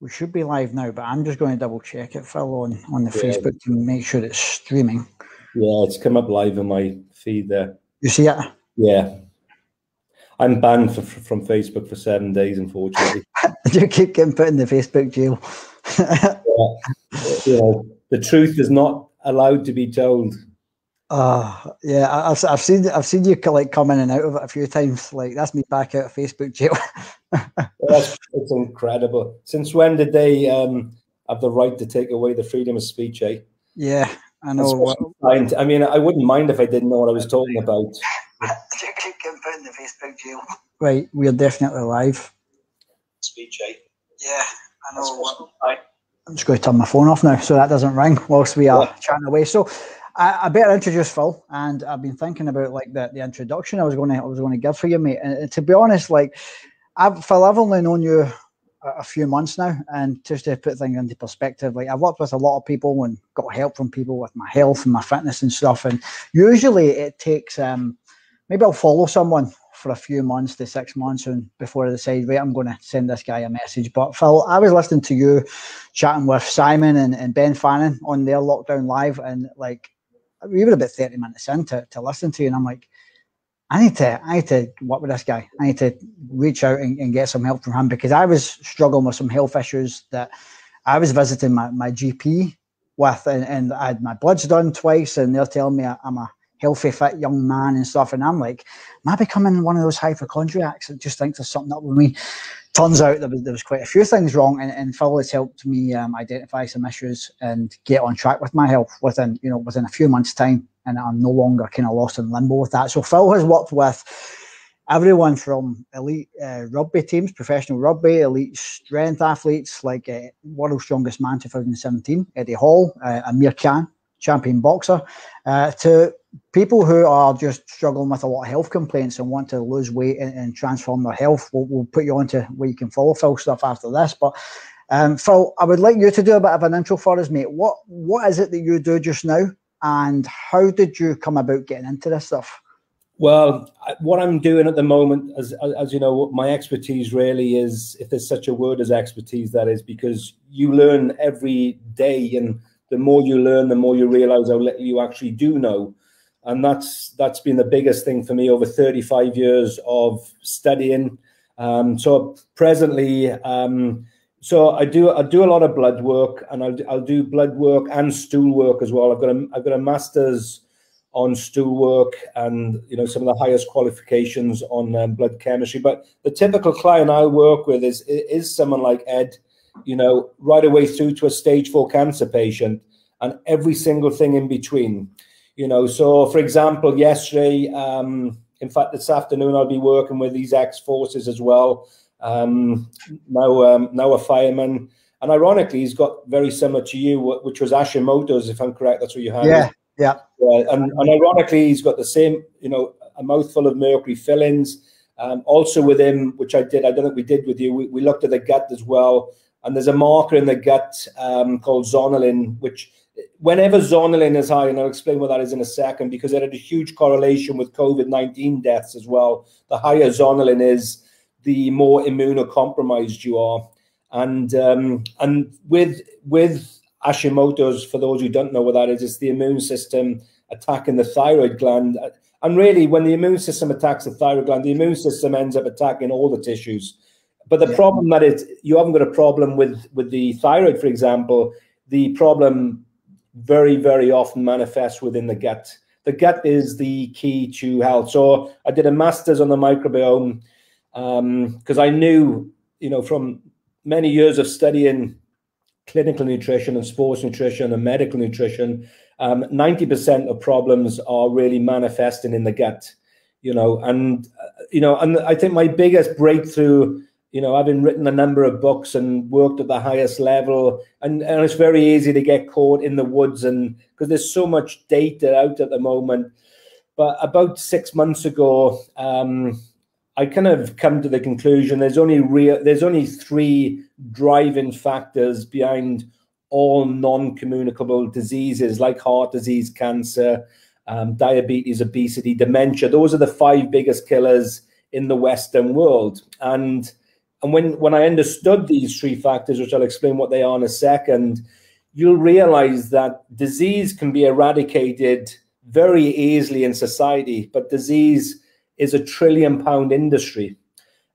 We should be live now, but I'm just going to double check it, Phil, on, on the yeah. Facebook to make sure it's streaming. Yeah, it's come up live on my feed there. You see it? Yeah. I'm banned for, from Facebook for seven days, unfortunately. you keep getting put in the Facebook jail. yeah. Know, the truth is not allowed to be told. Oh yeah, I've I've seen I've seen you like come in and out of it a few times. Like that's me back out of Facebook jail. that's it's incredible. Since when did they um, have the right to take away the freedom of speech? Eh? Yeah, I know. I mean, I wouldn't mind if I didn't know what I was talking about. in the Facebook jail. Right, we're definitely live. Speech, eh? Yeah, I know. I'm just going to turn my phone off now so that doesn't ring whilst we are yeah. chatting away. So I, I, better introduce Phil, and I've been thinking about like the, the introduction I was going to I was going to give for you, mate. And to be honest, like I've, Phil, I've only known you a, a few months now, and just to put things into perspective, like I've worked with a lot of people and got help from people with my health and my fitness and stuff, and usually it takes um maybe I'll follow someone for a few months to six months and before I decide, right, I'm going to send this guy a message. But Phil, I was listening to you chatting with Simon and, and Ben Fanning on their lockdown live, and like we were about 30 minutes in to, to listen to you, and I'm like, I need to I need to work with this guy. I need to reach out and, and get some help from him because I was struggling with some health issues that I was visiting my, my GP with and, and I had my bloods done twice and they're telling me I'm a healthy, fit young man and stuff. And I'm like, am I becoming one of those hypochondriacs that just thinks there's something up with me? Turns out there was, there was quite a few things wrong, and, and Phil has helped me um, identify some issues and get on track with my health within, you know, within a few months' time. And I'm no longer kind of lost in limbo with that. So Phil has worked with everyone from elite uh, rugby teams, professional rugby, elite strength athletes like uh, World's Strongest Man 2017, Eddie Hall, uh, Amir Khan, champion boxer, uh, to people who are just struggling with a lot of health complaints and want to lose weight and, and transform their health, we'll, we'll, put you on to where you can follow Phil stuff after this. But um, Phil, I would like you to do a bit of an intro for us, mate. What what is it that you do just now, and how did you come about getting into this stuff? Well, what I'm doing at the moment, as as you know, my expertise really is, if there's such a word as expertise, that is because you learn every day, and the more you learn, the more you realize how little you actually do know and that's that's been the biggest thing for me over 35 years of studying. Um, so presently, um, so I do I do a lot of blood work, and I'll I'll do blood work and stool work as well. I've got a I've got a master's on stool work and you know some of the highest qualifications on um, blood chemistry. But the typical client I work with is is someone like Ed, you know, right away through to a stage four cancer patient, and every single thing in between. You know, so for example, yesterday, um, in fact, this afternoon I'll be working with these ex-forces as well. Um, now, um, now a fireman, and ironically, he's got very similar to you, which was Hashimoto's, if I'm correct. That's what you had. Yeah, yeah. yeah and, and ironically, he's got the same, you know, a mouthful of mercury fillings. Um, also with him, which I did, I don't think we did with you. We, we looked at the gut as well, and there's a marker in the gut um, called zonulin, which whenever zonulin is high, and I'll explain what that is in a second, because it had a huge correlation with COVID 19 deaths as well. The higher zonulin is, the more immunocompromised you are. And um, and with with Hashimoto's, for those who don't know what that is, it's the immune system attacking the thyroid gland. And really, when the immune system attacks the thyroid gland, the immune system ends up attacking all the tissues. But the yeah. problem that it you haven't got a problem with with the thyroid, for example. The problem very, very often manifests within the gut. The gut is the key to health. So I did a master's on the microbiome because um, I knew, you know, from many years of studying clinical nutrition and sports nutrition and medical nutrition, um, 90% of problems are really manifesting in the gut, you know, and, uh, you know, and I think my biggest breakthrough you know, having written a number of books and worked at the highest level, and, and it's very easy to get caught in the woods, and because there's so much data out at the moment. But about six months ago, um, I kind of come to the conclusion there's only real there's only three driving factors behind all non-communicable diseases like heart disease, cancer, um, diabetes, obesity, dementia. Those are the five biggest killers in the Western world, and and when when I understood these three factors, which I'll explain what they are in a second, you'll realize that disease can be eradicated very easily in society, but disease is a trillion pound industry.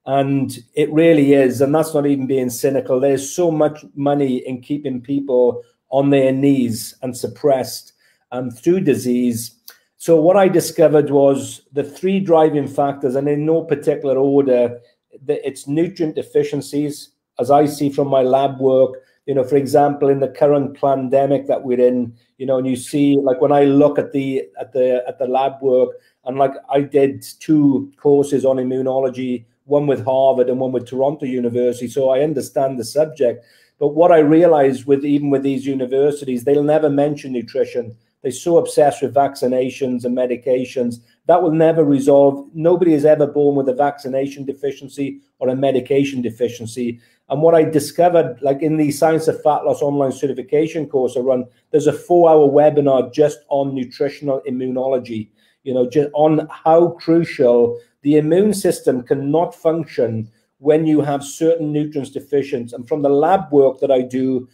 And it really is. And that's not even being cynical. There's so much money in keeping people on their knees and suppressed and through disease. So, what I discovered was the three driving factors, and in no particular order, it's nutrient deficiencies, as I see from my lab work. You know, for example, in the current pandemic that we're in, you know, and you see, like when I look at the at the at the lab work, and like I did two courses on immunology, one with Harvard and one with Toronto University, so I understand the subject. But what I realized with even with these universities, they'll never mention nutrition. They're so obsessed with vaccinations and medications that will never resolve. Nobody is ever born with a vaccination deficiency or a medication deficiency. And what I discovered, like in the Science of Fat Loss online certification course I run, there's a four-hour webinar just on nutritional immunology. You know, just on how crucial the immune system cannot function when you have certain nutrients deficient. And from the lab work that I do,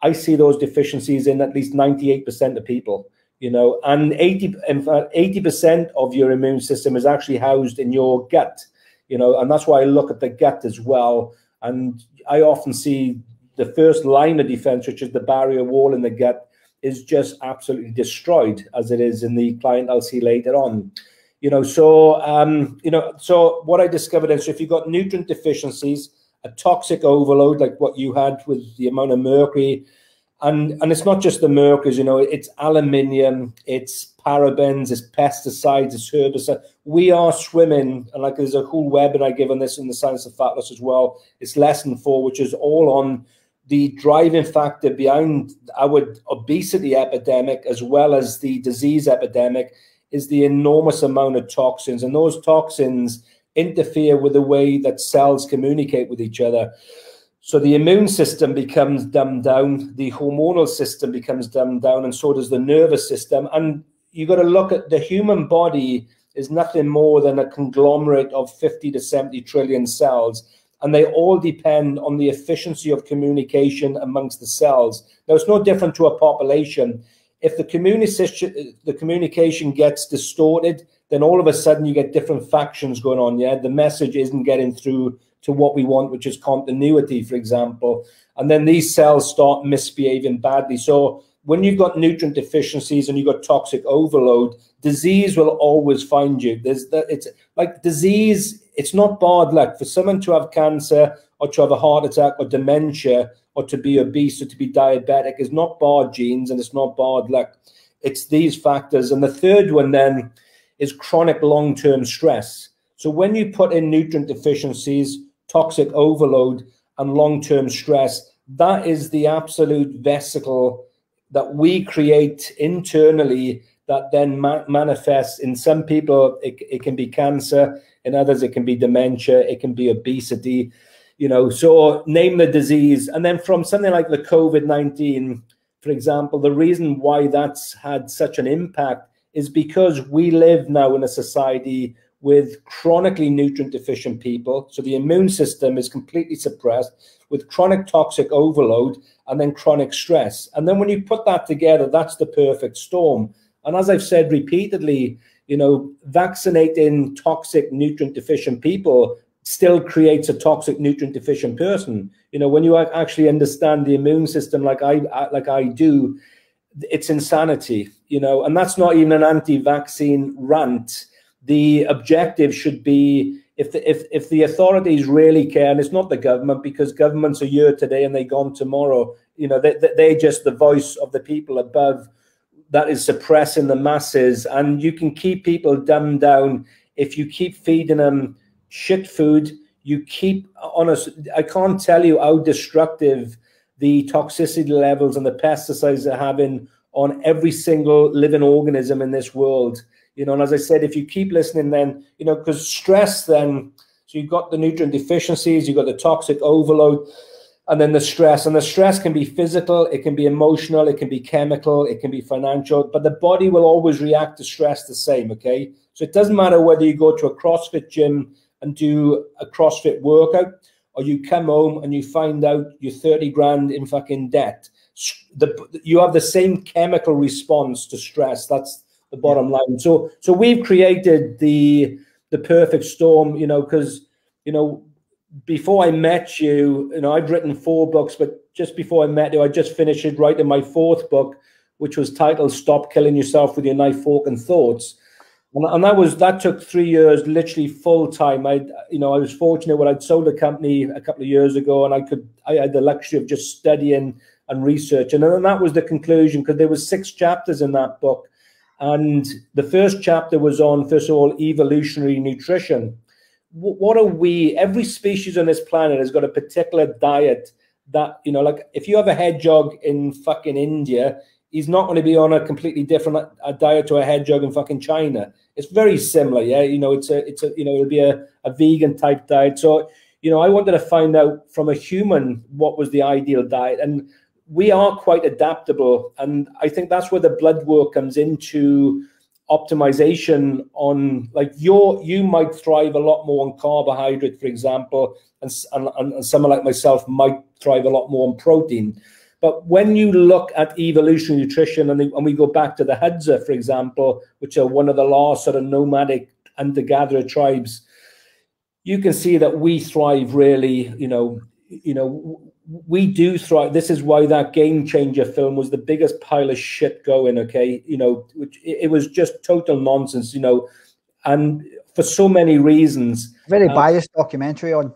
I see those deficiencies in at least 98% of people you know, and 80, in fact, 80% of your immune system is actually housed in your gut, you know, and that's why I look at the gut as well. And I often see the first line of defense, which is the barrier wall in the gut, is just absolutely destroyed as it is in the client I'll see later on. You know, so um, you know, so what I discovered is if you've got nutrient deficiencies, a toxic overload like what you had with the amount of mercury, and and it's not just the mercury, you know, it's aluminium, it's parabens, it's pesticides, it's herbicides. We are swimming, and like there's a whole webinar I give on this in the science of fat loss as well. It's lesson four, which is all on the driving factor behind our obesity epidemic as well as the disease epidemic is the enormous amount of toxins, and those toxins interfere with the way that cells communicate with each other. So the immune system becomes dumbed down, the hormonal system becomes dumbed down, and so does the nervous system. And you've got to look at the human body is nothing more than a conglomerate of 50 to 70 trillion cells. And they all depend on the efficiency of communication amongst the cells. Now, it's no different to a population. If the, communi- the communication gets distorted, then all of a sudden you get different factions going on. Yeah, the message isn't getting through to what we want, which is continuity, for example. And then these cells start misbehaving badly. So when you've got nutrient deficiencies and you've got toxic overload, disease will always find you. There's that it's like disease, it's not bad luck. For someone to have cancer or to have a heart attack or dementia or to be obese or to be diabetic is not bad genes and it's not bad luck. It's these factors. And the third one then is chronic long-term stress. So when you put in nutrient deficiencies, toxic overload, and long term stress. That is the absolute vesicle that we create internally that then ma- manifests in some people it, it can be cancer in others it can be dementia it can be obesity you know so name the disease and then from something like the covid-19 for example the reason why that's had such an impact is because we live now in a society with chronically nutrient deficient people. So the immune system is completely suppressed with chronic toxic overload and then chronic stress. And then when you put that together, that's the perfect storm. And as I've said repeatedly, you know, vaccinating toxic nutrient deficient people still creates a toxic nutrient deficient person. You know, when you actually understand the immune system like I like I do, it's insanity, you know, and that's not even an anti-vaccine rant the objective should be if the, if if the authorities really care, and it's not the government because governments are here today and they're gone tomorrow. You know, they, they're just the voice of the people above that is suppressing the masses, and you can keep people dumbed down if you keep feeding them shit food. You keep honest. I can't tell you how destructive the toxicity levels and the pesticides are having on every single living organism in this world you know, and as I said, if you keep listening, then, you know, because stress, then, so you've got the nutrient deficiencies, you've got the toxic overload, and then the stress. And the stress can be physical, it can be emotional, it can be chemical, it can be financial, but the body will always react to stress the same, okay? So it doesn't matter whether you go to a CrossFit gym and do a CrossFit workout, or you come home and you find out you're 30 grand in fucking debt. The, you have the same chemical response to stress. That's the bottom line. So, so we've created the the perfect storm, you know, because you know, before I met you, you know, I'd written four books, but just before I met you, I just finished writing my fourth book, which was titled "Stop Killing Yourself with Your Knife, Fork, and Thoughts." And, and that was that took three years, literally full time. I, you know, I was fortunate when I'd sold a company a couple of years ago, and I could, I had the luxury of just studying and researching, and then that was the conclusion because there was six chapters in that book and the first chapter was on, first of all, evolutionary nutrition. What are we? Every species on this planet has got a particular diet that, you know, like if you have a hedgehog in fucking India, he's not going to be on a completely different a diet to a hedgehog in fucking China. It's very similar, yeah. You know, it's a, it's a, you know, it'll be a, a vegan type diet. So, you know, I wanted to find out from a human what was the ideal diet, and we are quite adaptable. And I think that's where the blood work comes into optimization on like your you might thrive a lot more on carbohydrate for example and, and, and someone like myself might thrive a lot more on protein. But when you look at evolutionary nutrition and, and we go back to the hadza for example which are one of the last sort of nomadic hunter-gatherer tribes you can see that we thrive really you know you know we do thrive. This is why that game changer film was the biggest pile of shit going. Okay, you know, which it, was just total nonsense. You know, and for so many reasons. Very uh, biased documentary on.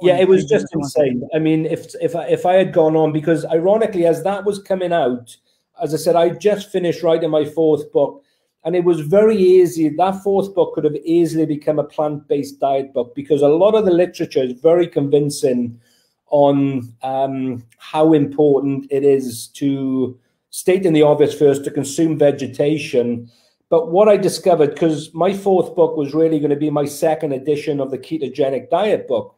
Yeah, it was just insane. I mean, if if I, if I had gone on, because ironically, as that was coming out, as I said, I just finished writing my fourth book, and it was very easy. That fourth book could have easily become a plant based diet book because a lot of the literature is very convincing on um, how important it is to state in the obvious first to consume vegetation. But what I discovered, because my fourth book was really going to be my second edition of the ketogenic diet book.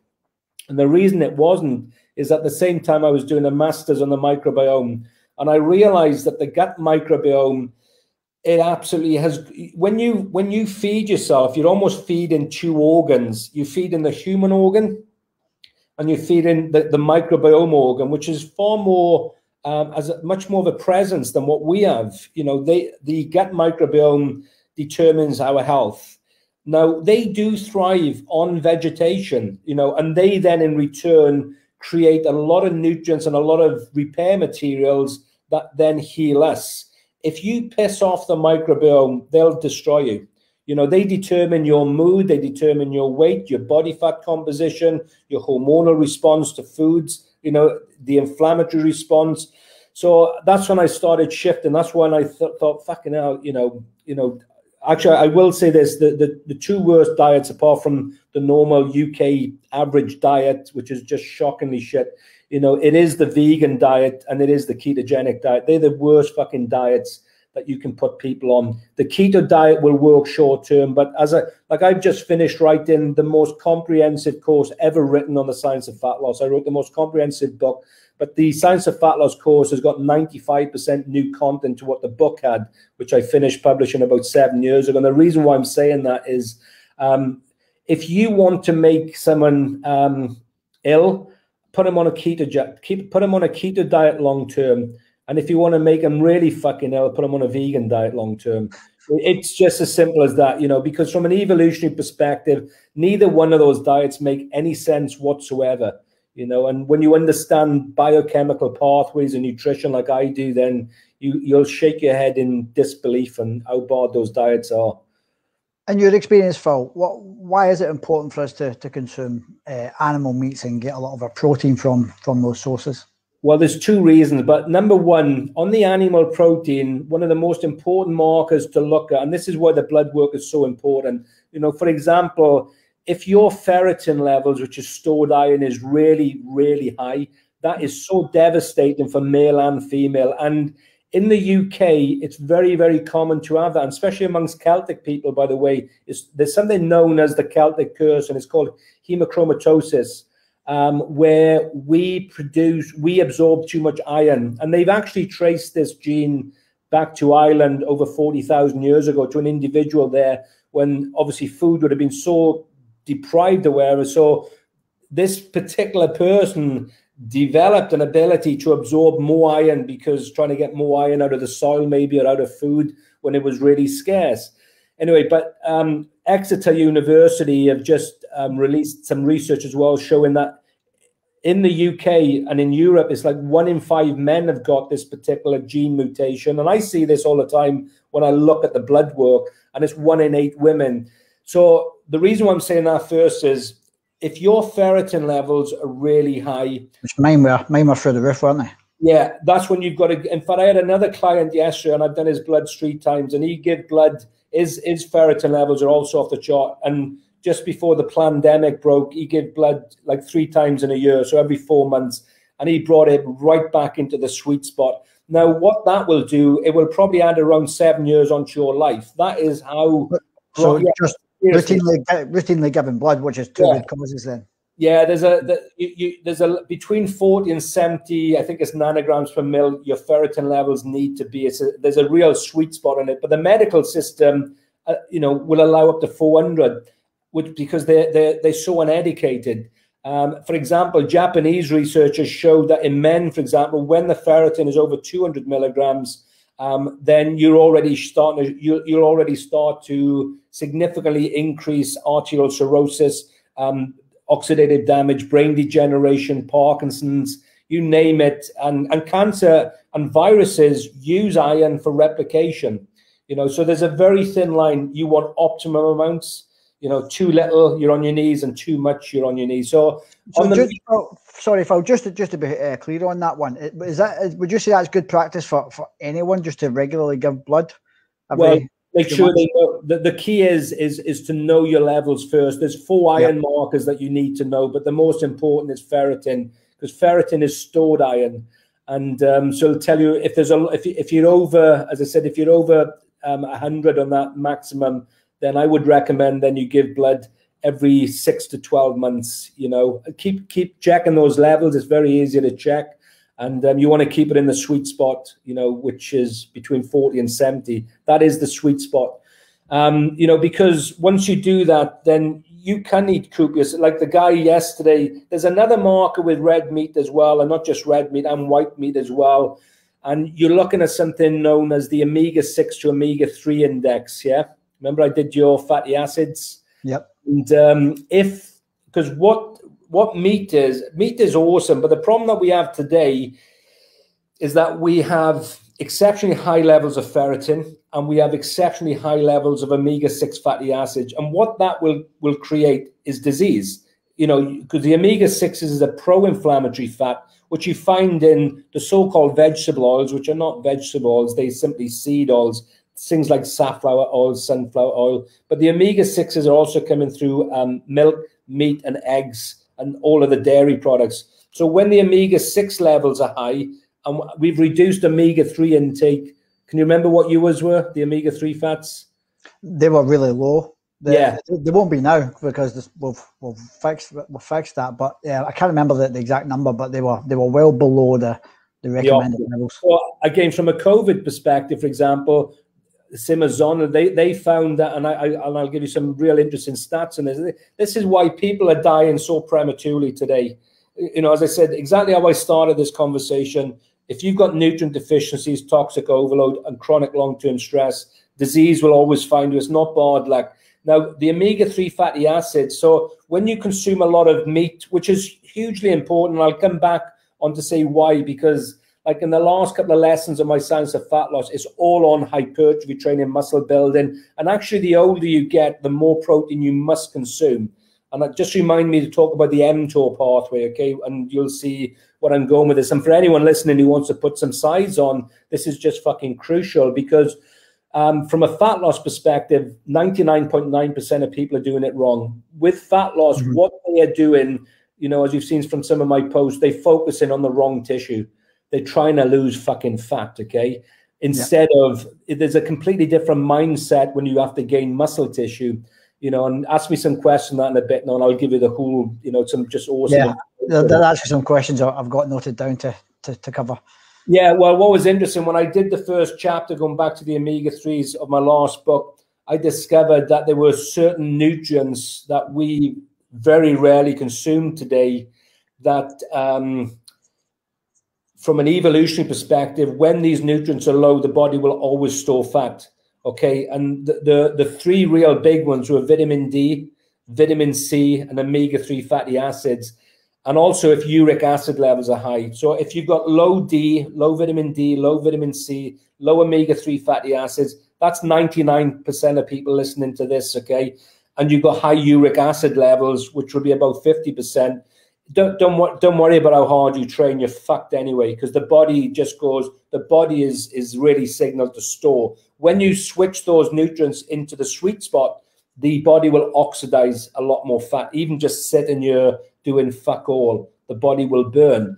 And the reason it wasn't is at the same time I was doing a master's on the microbiome. And I realized that the gut microbiome, it absolutely has when you when you feed yourself, you're almost feeding two organs. You feed in the human organ and you feed in the, the microbiome organ, which is far more um, as a, much more of a presence than what we have. You know, they the gut microbiome determines our health. Now they do thrive on vegetation, you know, and they then in return create a lot of nutrients and a lot of repair materials that then heal us. If you piss off the microbiome, they'll destroy you. You know, they determine your mood, they determine your weight, your body fat composition, your hormonal response to foods, you know, the inflammatory response. So that's when I started shifting. That's when I th- thought, fucking hell, you know, you know, actually, I will say this: the, the the two worst diets, apart from the normal UK average diet, which is just shockingly shit. You know, it is the vegan diet and it is the ketogenic diet. They're the worst fucking diets that you can put people on. The keto diet will work short term, but as a like I've just finished writing the most comprehensive course ever written on the science of fat loss. I wrote the most comprehensive book, but the science of fat loss course has got 95% new content to what the book had, which I finished publishing about seven years ago. And the reason why I'm saying that is um, if you want to make someone um, ill, put them on a keto keep put them on a keto diet long term and if you want to make them really fucking ill, put them on a vegan diet long term. It's just as simple as that, you know, because from an evolutionary perspective, neither one of those diets make any sense whatsoever, you know. And when you understand biochemical pathways and nutrition like I do, then you, you'll shake your head in disbelief and how bad those diets are. And your experience, Phil, what, why is it important for us to, to consume uh, animal meats and get a lot of our protein from from those sources? Well, there's two reasons, but number one, on the animal protein, one of the most important markers to look at, and this is why the blood work is so important. You know, for example, if your ferritin levels, which is stored iron, is really, really high, that is so devastating for male and female. And in the UK, it's very, very common to have that, and especially amongst Celtic people, by the way. It's, there's something known as the Celtic curse, and it's called hemochromatosis um, where we produce, we absorb too much iron. And they've actually traced this gene back to Ireland over 40,000 years ago to an individual there when obviously food would have been so deprived of where. So this particular person developed an ability to absorb more iron because trying to get more iron out of the soil, maybe, or out of food when it was really scarce. Anyway, but um, Exeter University have just um, released some research as well showing that in the UK and in Europe, it's like one in five men have got this particular gene mutation. And I see this all the time when I look at the blood work, and it's one in eight women. So the reason why I'm saying that first is if your ferritin levels are really high, which mine were mine were through the roof, weren't they? Yeah, that's when you've got to. In fact, I had another client yesterday, and I've done his blood three times, and he gave blood. His his ferritin levels are also off the chart, and just before the pandemic broke, he gave blood like three times in a year, so every four months, and he brought it right back into the sweet spot. Now, what that will do, it will probably add around seven years onto your life. That is how. So yeah, just routinely, routinely giving blood, which is two yeah. good causes then. Yeah, there's a the, you, you, there's a between 40 and 70, I think it's nanograms per mil. Your ferritin levels need to be. It's a, there's a real sweet spot in it, but the medical system, uh, you know, will allow up to 400, which because they they they're so uneducated. Um, for example, Japanese researchers showed that in men, for example, when the ferritin is over 200 milligrams, um, then you're already starting. You you already start to significantly increase arterial sclerosis, um, oxidative damage, brain degeneration, Parkinson's, you name it, and and cancer and viruses use iron for replication. You know, so there's a very thin line. You want optimum amounts you know, too little, you're on your knees, and too much, you're on your knees. So, so the, just, oh, sorry, Phil, just to, just to be uh, clear on that one, is that would you say that's good practice for, for anyone just to regularly give blood? well, make sure they know. The, the key is is is to know your levels first. There's four iron yep. markers that you need to know, but the most important is ferritin because ferritin is stored iron, and um, so it'll tell you if there's a if if you're over, as I said, if you're over um, 100 on that maximum then I would recommend then you give blood every six to 12 months, you know, keep, keep checking those levels. It's very easy to check. And um, you want to keep it in the sweet spot, you know, which is between 40 and 70. That is the sweet spot. Um, you know, because once you do that, then you can eat copious. Like the guy yesterday, there's another marker with red meat as well, and not just red meat and white meat as well. And you're looking at something known as the omega 6 to omega 3 index, yeah? Remember, I did your fatty acids. Yep. And um, if because what what meat is meat is awesome, but the problem that we have today is that we have exceptionally high levels of ferritin and we have exceptionally high levels of omega-6 fatty acids. And what that will will create is disease. You know because the omega-6 is a pro-inflammatory fat which you find in the so-called vegetable oils which are not vegetable oils they simply seed oils things like safflower oil, sunflower oil. But the omega 6s are also coming through um, milk, meat, and eggs, and all of the dairy products. So when the omega 6 levels are high, and we've reduced omega 3 intake, can you remember what yours were, the omega 3 fats? They were really low. They, yeah, they won't be now because this, we've we've fixed we've fixed that. But yeah, I can't remember the, the exact number, but they were they were well below the the recommended the levels. Well, again, from a COVID perspective, for example, Simazon, they they found that, and I, I and I'll give you some real interesting stats And this. This is why people are dying so prematurely today. You know, as I said, exactly how I started this conversation. If you've got nutrient deficiencies, toxic overload, and chronic long-term stress, disease will always find you. It's not bad luck. Now, the omega-3 fatty acids. So when you consume a lot of meat, which is hugely important, I'll come back on to say why, because like in the last couple of lessons of my science of fat loss, it's all on hypertrophy training, muscle building. And actually, the older you get, the more protein you must consume. And that just remind me to talk about the mTOR pathway, okay? And you'll see what I'm going with this. And for anyone listening who wants to put some size on, this is just fucking crucial because um, from a fat loss perspective, 99.9% of people are doing it wrong. With fat loss, mm-hmm. what they are doing, you know, as you've seen from some of my posts, they focusing on the wrong tissue they're trying to lose fucking fat, okay? Instead yeah. of there's a completely different mindset when you have to gain muscle tissue, you know. And ask me some questions on that in a bit, and I'll give you the whole, you know, some just awesome. Yeah, there's actually some questions I've got noted down to to, to cover. Yeah, well, what was interesting when I did the first chapter, going back to the omega threes of my last book, I discovered that there were certain nutrients that we very rarely consume today that um, from an evolutionary perspective, when these nutrients are low, the body will always store fat. Okay, and the, the, the three real big ones were vitamin D, vitamin C, and omega 3 fatty acids. And also if uric acid levels are high. So if you've got low D, low vitamin D, low vitamin C, low omega 3 fatty acids, that's 99% of people listening to this, okay? And you've got high uric acid levels, which would be about 50%. Don't, don't, don't worry about how hard you train, you're fucked anyway, because the body just goes, the body is, is really signaled to store. When you switch those nutrients into the sweet spot, the body will oxidize a lot more fat. Even just sitting here doing fuck all, the body will burn.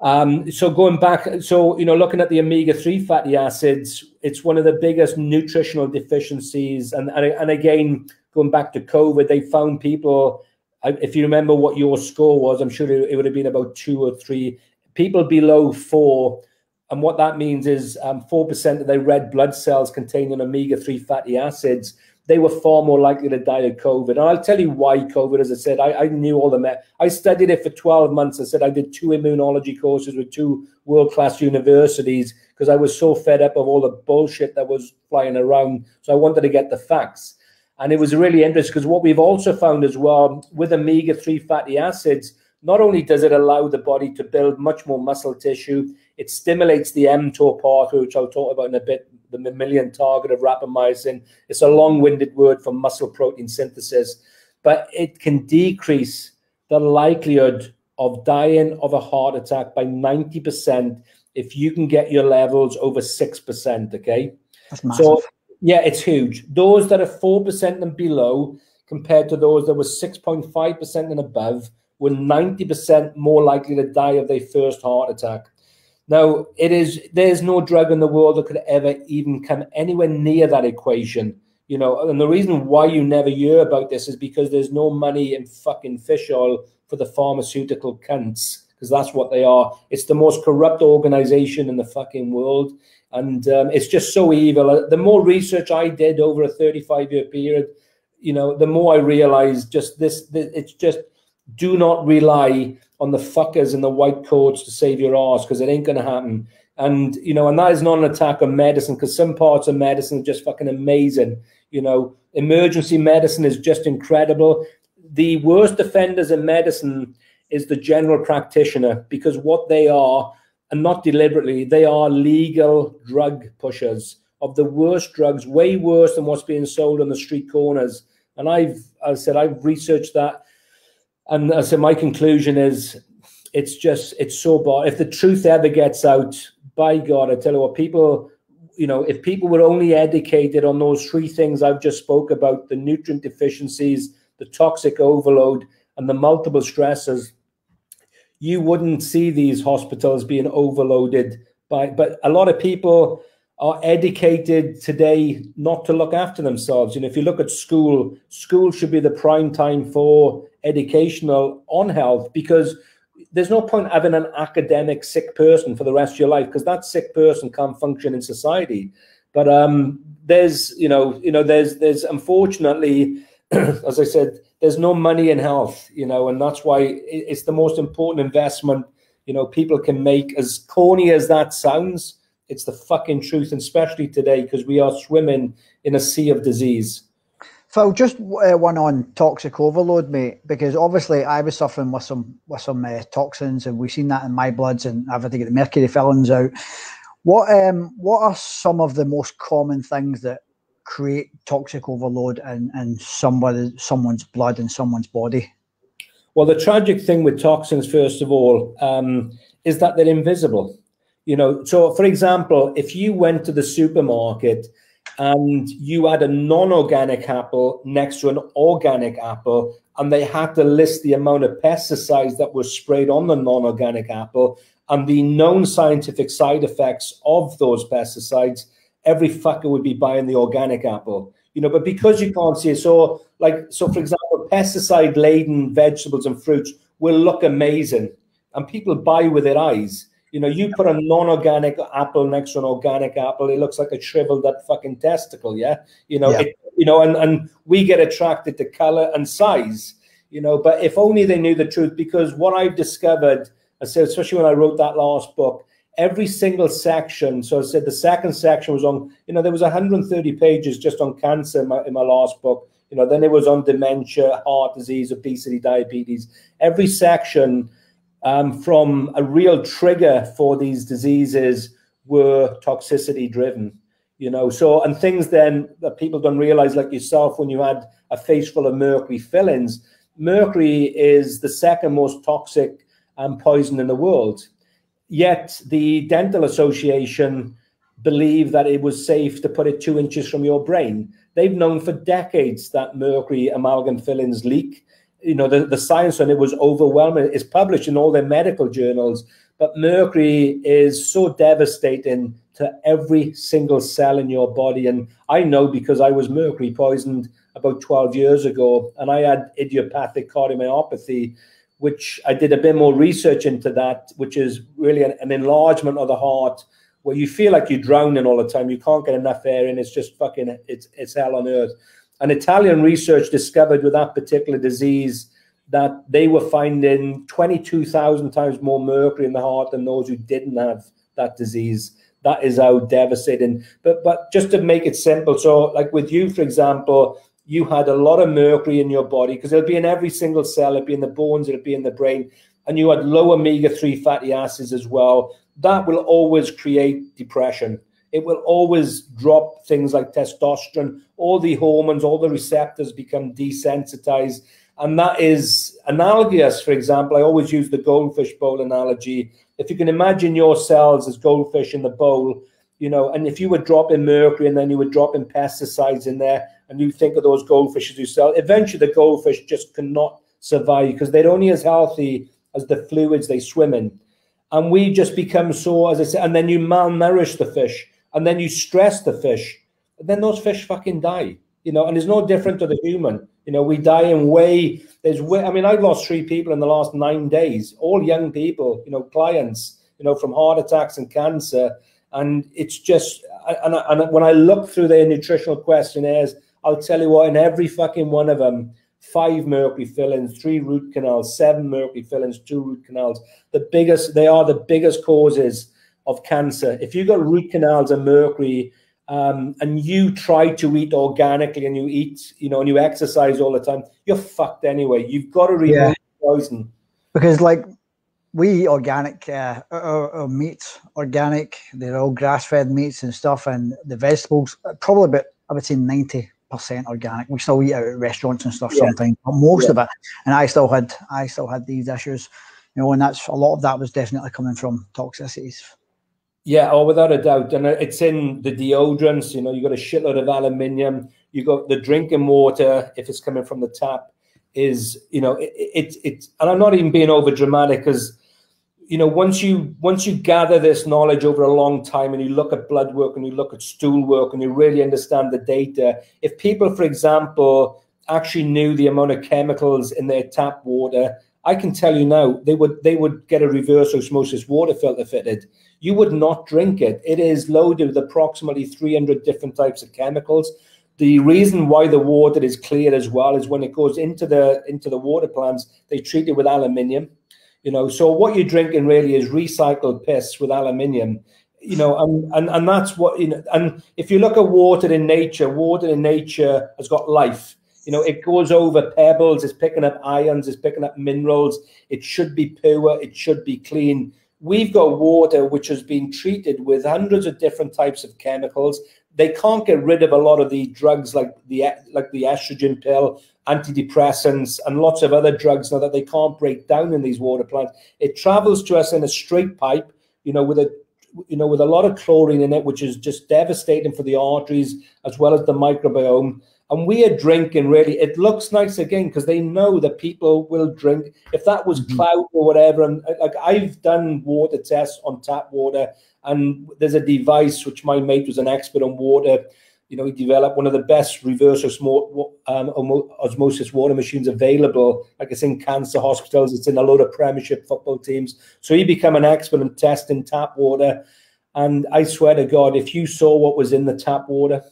Um, so going back, so you know, looking at the omega-3 fatty acids, it's one of the biggest nutritional deficiencies. And, and, and again, going back to COVID, they found people, if you remember what your score was, I'm sure it would have been about two or three, people below four. And what that means is um, 4% of their red blood cells containing omega-3 fatty acids they were far more likely to die of COVID. And I'll tell you why COVID, as I said, I, I knew all the, me- I studied it for 12 months. I said I did two immunology courses with two world-class universities because I was so fed up of all the bullshit that was flying around. So I wanted to get the facts. And it was really interesting because what we've also found as well with omega-3 fatty acids, not only does it allow the body to build much more muscle tissue, it stimulates the mTOR pathway, which I'll talk about in a bit the mammalian target of rapamycin. It's a long-winded word for muscle protein synthesis, but it can decrease the likelihood of dying of a heart attack by 90% if you can get your levels over 6%, okay? So, yeah, it's huge. Those that are 4% and below compared to those that were 6.5% and above were 90% more likely to die of their first heart attack. Now, it is there's no drug in the world that could ever even come anywhere near that equation. You know, and the reason why you never hear about this is because there's no money in fucking fish oil for the pharmaceutical cunts, because that's what they are. It's the most corrupt organization in the fucking world. And um, it's just so evil. Uh, the more research I did over a 35 year period, you know, the more I realized just this, this it's just do not rely on the fuckers in the white coats to save your ass because it ain't going to happen. And, you know, and that is not an attack on medicine because some parts of medicine are just fucking amazing. You know, emergency medicine is just incredible. The worst offenders in medicine is the general practitioner because what they are, and not deliberately, they are legal drug pushers of the worst drugs, way worse than what's being sold on the street corners. And I've, I said, I've researched that and I said, my conclusion is it's just, it's so bad. If the truth ever gets out, by God, I tell you what, people, you know, if people were only educated on those three things I've just spoke about, the nutrient deficiencies, the toxic overload, and the multiple stresses, you wouldn't see these hospitals being overloaded by, but a lot of people, are educated today not to look after themselves. You know, if you look at school, school should be the prime time for educational on health because there's no point having an academic sick person for the rest of your life because that sick person can't function in society. But um, there's, you know, you know, there's, there's unfortunately, as I said, there's no money in health, you know, and that's why it's the most important investment, you know, people can make. As corny as that sounds, it's the fucking truth, and especially today because we are swimming in a sea of disease. Phil, just uh, one on toxic overload, mate, because obviously I was suffering with some with some uh, toxins, and we've seen that in my bloods, and I've to get the mercury fillings out. What um what are some of the most common things that create toxic overload in, in somebody someone's blood and someone's body? Well, the tragic thing with toxins, first of all, um, is that they're invisible. You know, so for example, if you went to the supermarket and you had a non-organic apple next to an organic apple, and they had to list the amount of pesticides that were sprayed on the non-organic apple and the known scientific side effects of those pesticides, every fucker would be buying the organic apple. You know, but because you can't see it, so like so for example, pesticide laden vegetables and fruits will look amazing and people buy with their eyes you know, you put a non-organic apple next to an organic apple, it looks like a shriveled up fucking testicle. Yeah, you know, yeah. It, you know, and and we get attracted to color and size. you know. But if only they knew the truth, because what I've discovered, I said, especially when I wrote that last book, every single section. So I said the second section was on, you know, there was 130 pages just on cancer in my, in my last book. You know, then it was on dementia, heart disease, obesity, diabetes. Every section um, from a real trigger for these diseases were toxicity driven you know so and things then that people don't realize like yourself when you had a face full of mercury fillings mercury is the second most toxic um, poison in the world yet the dental association believe that it was safe to put it two inches from your brain. They've known for decades that mercury amalgam fillings leak. You know the, the science on it was overwhelming. It's published in all their medical journals. But mercury is so devastating to every single cell in your body. And I know because I was mercury poisoned about 12 years ago and I had idiopathic cardiomyopathy, which I did a bit more research into that, which is really an, an enlargement of the heart where you feel like you're drowning all the time. You can't get enough air in. It's just fucking, it's, it's hell on earth. An Italian research discovered with that particular disease that they were finding 22,000 times more mercury in the heart than those who didn't have that disease. That is how devastating. But but just to make it simple, so like with you, for example, you had a lot of mercury in your body because it'll be in every single cell, it'll be in the bones, it'll be in the brain, and you had low omega-3 fatty acids as well. That will always create depression. It will always drop things like testosterone, all the hormones, all the receptors become desensitized and that is analogous. For example, I always use the goldfish bowl analogy. If you can imagine your cells as goldfish in the bowl, you know, and if you were dropping mercury and then you were dropping pesticides in there, and you think of those goldfish as you sell, eventually the goldfish just cannot survive because they're only as healthy as the fluids they swim in. And we just become so, as I said, and then you malnourish the fish, and then you stress the fish, and then those fish fucking die you know, and it's no different to the human. You know, we die in way. There's way. I mean, I've lost three people in the last nine days, all young people. You know, clients. You know, from heart attacks and cancer, and it's just. And, and when I look through their nutritional questionnaires, I'll tell you what, in every fucking one of them, five mercury fillings, three root canals, seven mercury fillings, two root canals. The biggest, they are the biggest causes of cancer. If you've got root canals and mercury, um, and you try to eat organically and you eat, you know, and you exercise all the time, you're fucked anyway. You've got to remove yeah. poison. Because like we eat organic, uh, our, our meats, organic, they're all grass-fed meats and stuff, and the vegetables, probably about, I would say 90 percent organic. We still eat out at restaurants and stuff yeah. sometimes, but most yeah. of it. And I still had, I still had these issues, you know, and that's a lot of that was definitely coming from toxicities. Yeah, oh, without a doubt. And it's in the deodorants, you know, you've got a shitload of aluminium. You got the drinking water, if it's coming from the tap, is, you know, it's, it, it, and I'm not even being over dramatic because, you know, once you, once you gather this knowledge over a long time and you look at blood work and you look at stool work and you really understand the data, if people, for example, actually knew the amount of chemicals in their tap water, I can tell you now, they would, they would get a reverse osmosis water filter fitted you would not drink it. It is loaded with approximately 300 different types of chemicals. The reason why the water is clear as well is when it goes into the into the water plants, they treat it with aluminium. You know, so what you're drinking really is recycled piss with aluminium. You know, and and, and that's what you know. And if you look at water in nature, water in nature has got life. You know, it goes over pebbles, it's picking up ions, it's picking up minerals. It should be pure, it should be clean. We've got water which has been treated with hundreds of different types of chemicals. They can't get rid of a lot of the drugs like the like the estrogen pill, antidepressants, and lots of other drugs now that they can't break down in these water plants. It travels to us in a straight pipe, you know, with a you know with a lot of chlorine in it, which is just devastating for the arteries as well as the microbiome. And we are drinking really, it looks nice again because they know that people will drink. If that was mm-hmm. cloud or whatever, and uh, like I've done water tests on tap water, and there's a device which my mate was an expert on water. You know, he developed one of the best reverse um, osmosis water machines available. Like it's in cancer hospitals, it's in a load of Premiership football teams. So he became an expert in testing tap water. And I swear to God, if you saw what was in the tap water,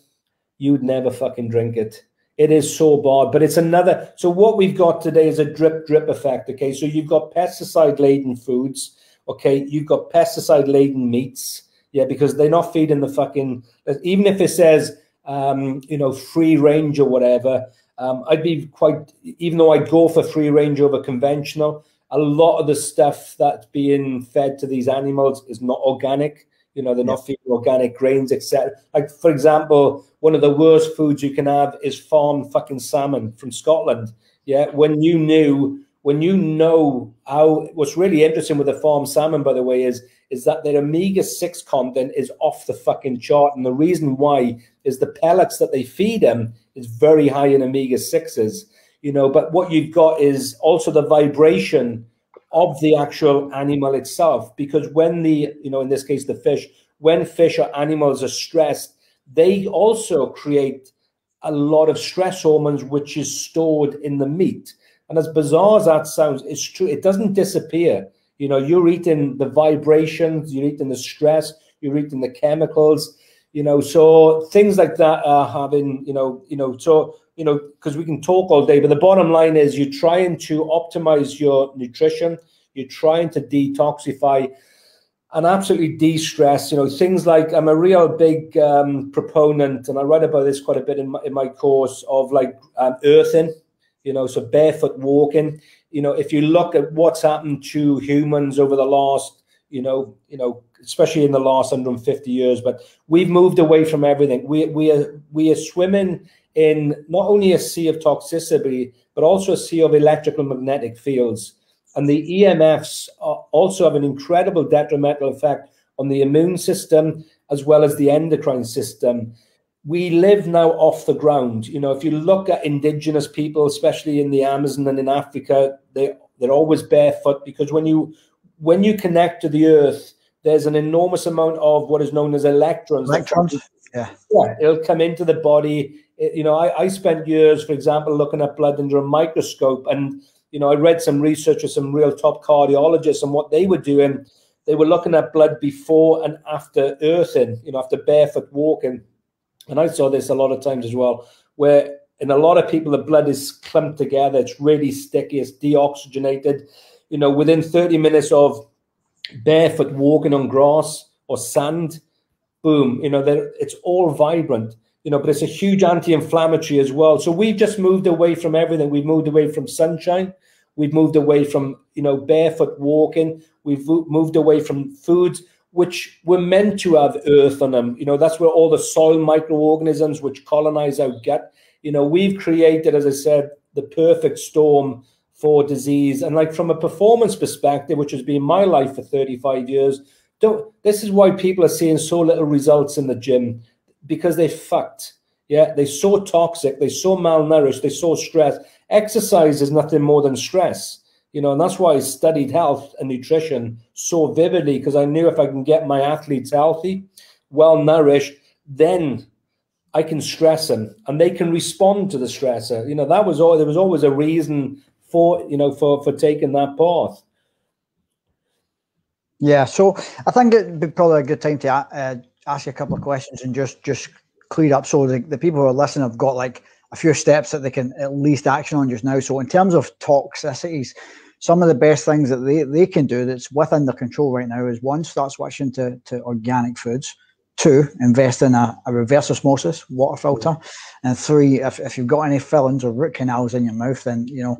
you'd never fucking drink it. It is so bad, but it's another. So what we've got today is a drip drip effect. Okay, so you've got pesticide laden foods. Okay, you've got pesticide laden meats. Yeah, because they're not feeding the fucking. Even if it says, um, you know, free range or whatever, um, I'd be quite. Even though I'd go for free range over conventional, a lot of the stuff that's being fed to these animals is not organic. You know, they're yeah. not feeding organic grains, etc. Like, for example, one of the worst foods you can have is farmed fucking salmon from Scotland. Yeah, when you knew, when you know how, what's really interesting with the farm salmon, by the way, is is that their omega six content is off the fucking chart, and the reason why is the pellets that they feed them is very high in omega sixes. You know, but what you've got is also the vibration of the actual animal itself. Because when the, you know, in this case, the fish, when fish or animals are stressed, they also create a lot of stress hormones, which is stored in the meat. And as bizarre as that sounds, it's true. It doesn't disappear. You know, you're eating the vibrations, you're eating the stress, you're eating the chemicals. You know, so things like that are having. You know, you know, so you know, because we can talk all day, but the bottom line is you're trying to optimize your nutrition, you're trying to detoxify and absolutely de-stress. You know, things like I'm a real big um, proponent, and I write about this quite a bit in my, in my course of like um, earthing. You know, so barefoot walking. You know, if you look at what's happened to humans over the last, you know, you know, especially in the last 150 years, but we've moved away from everything. We we are we are swimming in not only a sea of toxicity, but also a sea of electrical magnetic fields. And the EMFs also have an incredible detrimental effect on the immune system as well as the endocrine system. We live now off the ground. You know, if you look at indigenous people, especially in the Amazon and in Africa, they they're always barefoot because when you when you connect to the earth, there's an enormous amount of what is known as electrons. Electrons. Yeah. Yeah. It'll come into the body you know, I, I spent years, for example, looking at blood under a microscope, and you know, I read some research of some real top cardiologists, and what they were doing, they were looking at blood before and after earthing, you know, after barefoot walking, and I saw this a lot of times as well, where in a lot of people the blood is clumped together, it's really sticky, it's deoxygenated, you know, within 30 minutes of barefoot walking on grass or sand, boom, you know, it's all vibrant you know, but it's a huge anti-inflammatory as well. So we've just moved away from everything. We've moved away from sunshine. We've moved away from, you know, barefoot walking. We've moved away from foods which were meant to have earth on them. You know, that's where all the soil microorganisms which colonize our gut. You know, we've created, as I said, the perfect storm for disease. And like from a performance perspective, which has been my life for 35 years, don't this is why people are seeing so little results in the gym because they fucked. Yeah, they're so toxic, they're so malnourished, they're so stressed. Exercise is nothing more than stress, you know, and that's why I studied health and nutrition so vividly because I knew if I can get my athletes healthy, well nourished, then I can stress them and they can respond to the stressor. You know, that was all. There was always a reason for you know for for taking that path. Yeah, so I think it'd be probably a good time to uh, ask you a couple of questions and just just clear up so the, the people who are listening have got like a few steps that they can at least action on just now. So in terms of toxicities, some of the best things that they, they can do that's within their control right now is one, start switching to, to organic foods. Two, invest in a, a reverse osmosis water filter. And three, if, if you've got any fillings or root canals in your mouth, then you know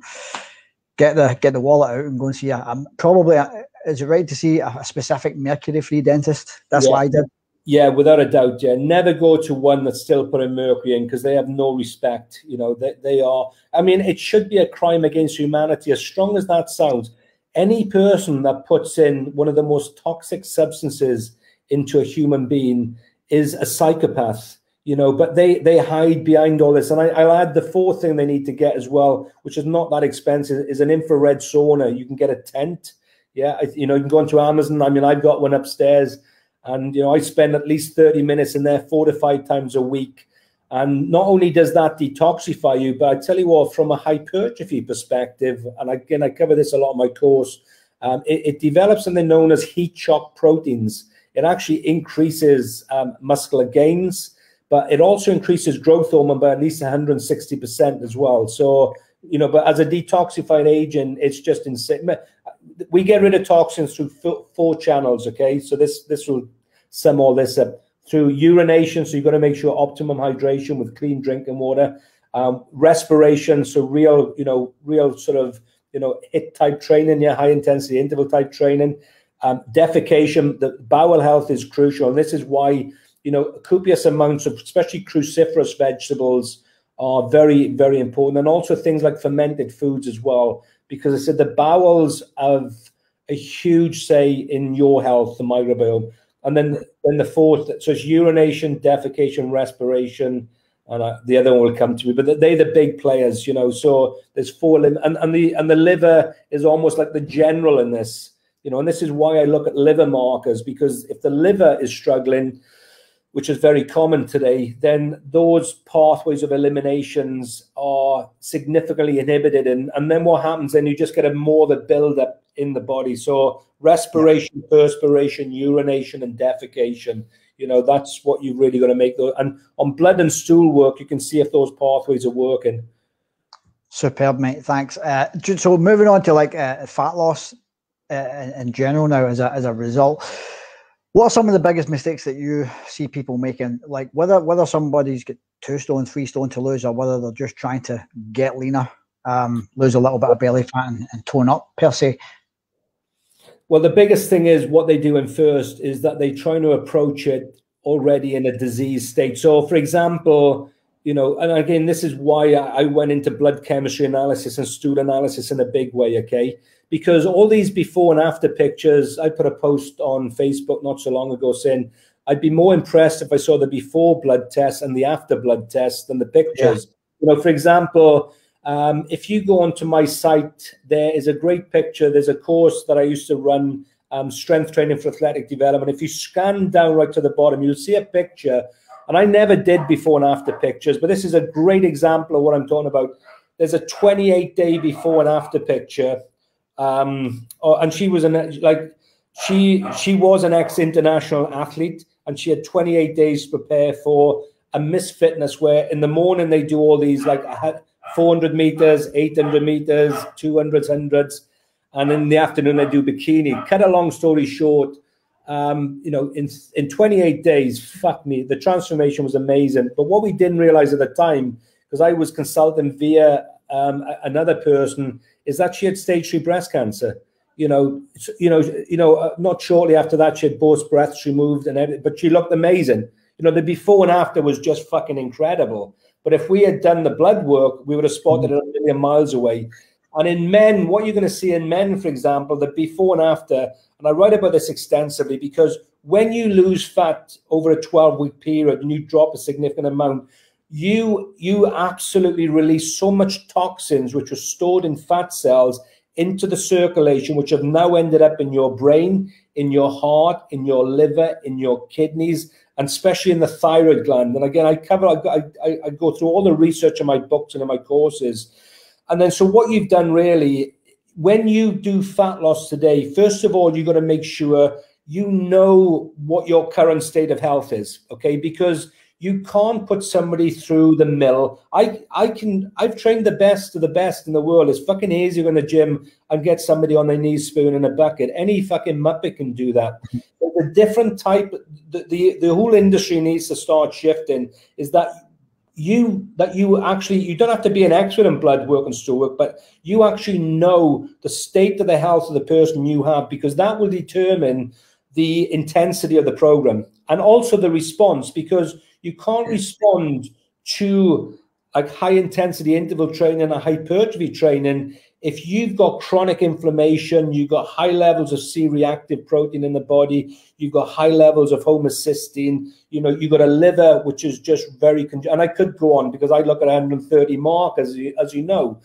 get the get the wallet out and go and see a, a probably a, is it right to see a, a specific mercury free dentist? That's yeah. what I did. Yeah, without a doubt. Yeah, never go to one that's still putting mercury in because they have no respect. You know, they, they are. I mean, it should be a crime against humanity, as strong as that sounds. Any person that puts in one of the most toxic substances into a human being is a psychopath. You know, but they they hide behind all this. And I, I'll add the fourth thing they need to get as well, which is not that expensive, is an infrared sauna. You can get a tent. Yeah, you know, you can go into Amazon. I mean, I've got one upstairs and you know, I spend at least 30 minutes in there four to five times a week. And not only does that detoxify you, but I tell you what, from a hypertrophy perspective, and again, I cover this a lot in my course, um, it, it, develops something known as heat shock proteins. It actually increases um, muscular gains, but it also increases growth hormone by at least 160% as well. So, you know, but as a detoxifying agent, it's just insane. We get rid of toxins through four channels, okay? So this this will sum all this up through urination. So you've got to make sure optimum hydration with clean drinking water, um, respiration. So real, you know, real sort of, you know, HIIT type training, yeah, high intensity interval type training. Um, defecation, the bowel health is crucial. And this is why you know, copious amounts of especially cruciferous vegetables are very, very important. And also things like fermented foods as well, because I said the bowels have a huge say in your health, the microbiome. And then, then the fourth, so it's urination, defecation, respiration, and uh, the other one will come to me. But they're the big players, you know. So there's four, lim- and and the and the liver is almost like the general in this, you know. And this is why I look at liver markers because if the liver is struggling, which is very common today, then those pathways of eliminations are significantly inhibited. And, and then what happens? Then you just get a more of a buildup in the body. So respiration, perspiration, urination, and defecation. You know, that's what you've really got to make those. And on blood and stool work, you can see if those pathways are working. Superb, mate. Thanks. Uh, so moving on to like uh, fat loss uh, in general now as a, as a result what are some of the biggest mistakes that you see people making? Like whether whether somebody's got two stone, three stone to lose, or whether they're just trying to get leaner, um, lose a little bit of belly fat, and, and tone up per se. Well, the biggest thing is what they do in first is that they try to approach it already in a disease state. So, for example, you know, and again, this is why I went into blood chemistry analysis and stool analysis in a big way. Okay, because all these before and after pictures, I put a post on Facebook not so long ago saying I'd be more impressed if I saw the before blood test and the after blood test than the pictures. Yeah. You know, for example, um, if you go onto my site, there is a great picture. There's a course that I used to run, um, strength training for athletic development. If you scan down right to the bottom, you'll see a picture. And I never did before and after pictures, but this is a great example of what I'm talking about. There's a 28 day before and after picture um, oh, and she was an like she she was an ex international athlete, and she had 28 days to prepare for a Miss Fitness, where in the morning they do all these like 400 meters, 800 meters, 200s, hundreds, and in the afternoon they do bikini. Cut a long story short, um, you know, in in 28 days, fuck me, the transformation was amazing. But what we didn't realize at the time, because I was consulting via um, another person is that she had stage three breast cancer. You know, you know, you know. Uh, not shortly after that, she had both breasts removed and everything, but she looked amazing. You know, the before and after was just fucking incredible. But if we had done the blood work, we would have spotted it a million miles away. And in men, what you're going to see in men, for example, the before and after, and I write about this extensively because when you lose fat over a 12 week period and you drop a significant amount, you you absolutely release so much toxins which are stored in fat cells into the circulation which have now ended up in your brain in your heart in your liver in your kidneys and especially in the thyroid gland. And again i cover i, I, I go through all the research in my books and in my courses. And then so what you've done really when you do fat loss today first of all you've got to make sure you know what your current state of health is okay? Because you can't put somebody through the mill. I I can I've trained the best of the best in the world. It's fucking easy to in the gym and get somebody on their knees spoon in a bucket. Any fucking muppet can do that. But the different type the, the the whole industry needs to start shifting is that you that you actually you don't have to be an expert in blood work and stool work, but you actually know the state of the health of the person you have because that will determine the intensity of the program and also the response because you can't respond to like high intensity interval training and hypertrophy training if you've got chronic inflammation, you've got high levels of C-reactive protein in the body, you've got high levels of homocysteine, you know, you've got a liver which is just very, and I could go on because I look at 130 mark as you, as you know.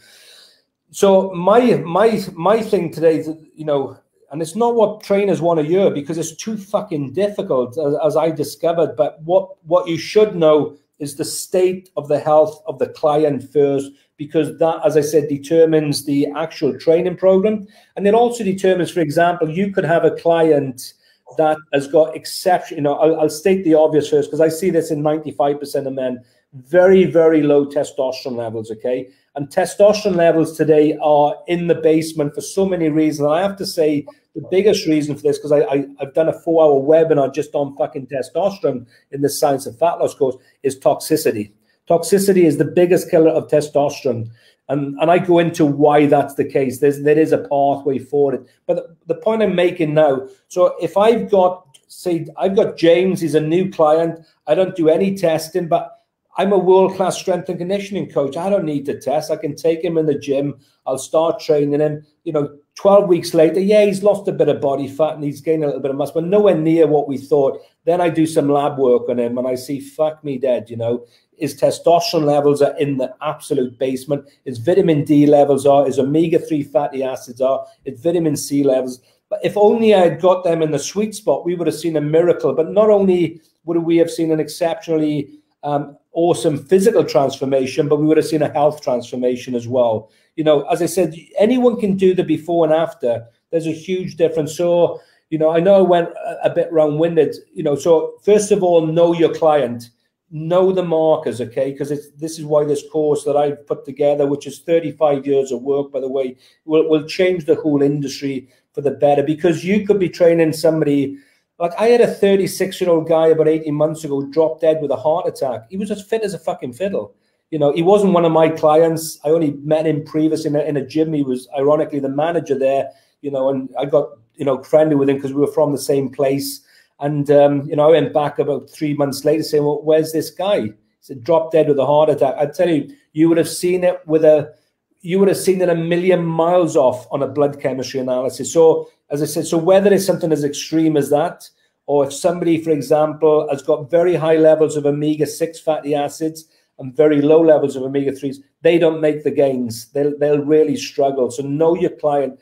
So my my my thing today is, you know, and it's not what trainers want to hear because it's too fucking difficult, as, as I discovered. But what what you should know is the state of the health of the client first, because that, as I said, determines the actual training program, and it also determines, for example, you could have a client that has got exception. You know, I'll, I'll state the obvious first because I see this in 95% of men. Very, very low testosterone levels. Okay, and testosterone levels today are in the basement for so many reasons. And I have to say, the biggest reason for this, because I, have done a four hour webinar just on fucking testosterone in the science of fat loss course, is toxicity. Toxicity is the biggest killer of testosterone. And, and I go into why that's the case. There's, there is a pathway for it. But the, the point I'm making now, so if I've got, say, I've got James, he's a new client. I don't do any testing, but I'm a world class strength and conditioning coach. I don't need to test. I can take him in the gym. I'll start training him. You know, 12 weeks later, yeah, he's lost a bit of body fat and he's gained a little bit of muscle, but nowhere near what we thought. Then I do some lab work on him and I see, fuck me dead, you know his testosterone levels are in the absolute basement. His vitamin D levels are, his omega 3 fatty acids are, his vitamin C levels. But if only I had got them in the sweet spot, we would have seen a miracle. But not only would we have seen an exceptionally um, awesome physical transformation, but we would have seen a health transformation as well. You know, as I said, anyone can do the before and after. There's a huge difference. So, you know, I know I went a, bit round winded, you know, so first of all, know your client know the markers, okay? Because this is why this course that I've put together, which is 35 years of work, by the way, will, will change the whole industry for the better. Because you could be training somebody, like I had a 36 year old guy about 18 months ago drop dead with a heart attack. He was as fit as a fucking fiddle. You know, he wasn't one of my clients. I only met him previously in a, in a gym. He was ironically the manager there, you know, and I got, you know, friendly with him because we were from the same place and, um, you know, I went back about three months later saying, well, where's this guy? He said, dropped dead with a heart attack. I tell you, you would have seen it with a, you would have seen it a million miles off on a blood chemistry analysis. So, as I said, so whether it's something as extreme as that, or if somebody, for example, has got very high levels of omega 6 fatty acids and very low levels of omega 3s, they don't make the gains. They'll, they'll really struggle. So, know your client.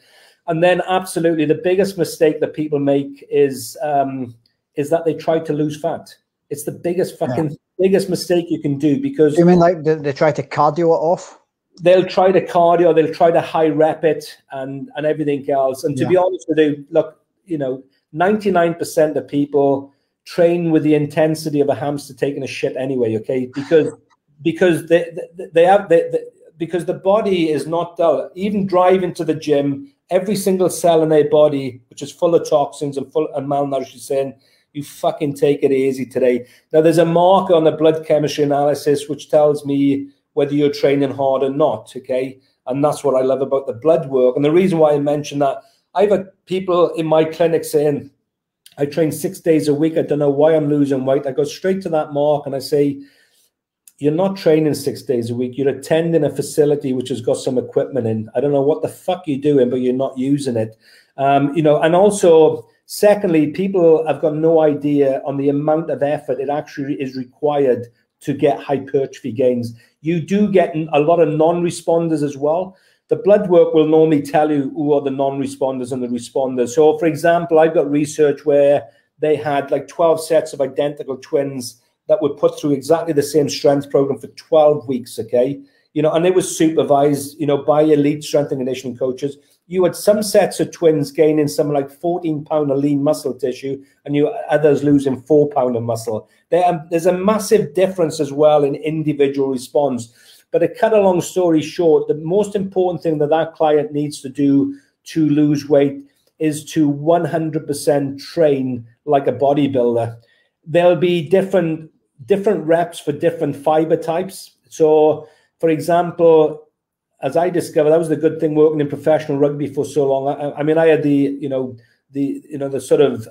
And then, absolutely, the biggest mistake that people make is um, is that they try to lose fat. It's the biggest fucking yeah. biggest mistake you can do because you mean like they, they try to cardio it off? They'll try the cardio, they'll try to high rep it and and everything else. And to yeah. be honest with you, look, you know, 99% of people train with the intensity of a hamster taking a shit anyway, okay? Because because they they have they, they, because the body is not dull. Even driving to the gym, every single cell in their body, which is full of toxins and full and malnourished, saying you fucking take it easy today. Now, there's a marker on the blood chemistry analysis which tells me whether you're training hard or not. Okay. And that's what I love about the blood work. And the reason why I mention that, I've had people in my clinic saying, I train six days a week. I don't know why I'm losing weight. I go straight to that mark and I say, You're not training six days a week. You're attending a facility which has got some equipment in. I don't know what the fuck you're doing, but you're not using it. Um, you know, and also Secondly, people have got no idea on the amount of effort it actually is required to get hypertrophy gains. You do get a lot of non-responders as well. The blood work will normally tell you who are the non-responders and the responders. So, for example, I've got research where they had like 12 sets of identical twins that were put through exactly the same strength program for 12 weeks, okay? You know, and it was supervised, you know, by elite strength and conditioning coaches you had some sets of twins gaining something like 14 pound of lean muscle tissue and you others losing four pound of muscle. There, um, there's a massive difference as well in individual response. But to cut a long story short, the most important thing that that client needs to do to lose weight is to 100% train like a bodybuilder. There'll be different different reps for different fiber types. So, for example, as I discovered, that was the good thing working in professional rugby for so long. I, I mean, I had the you know the you know the sort of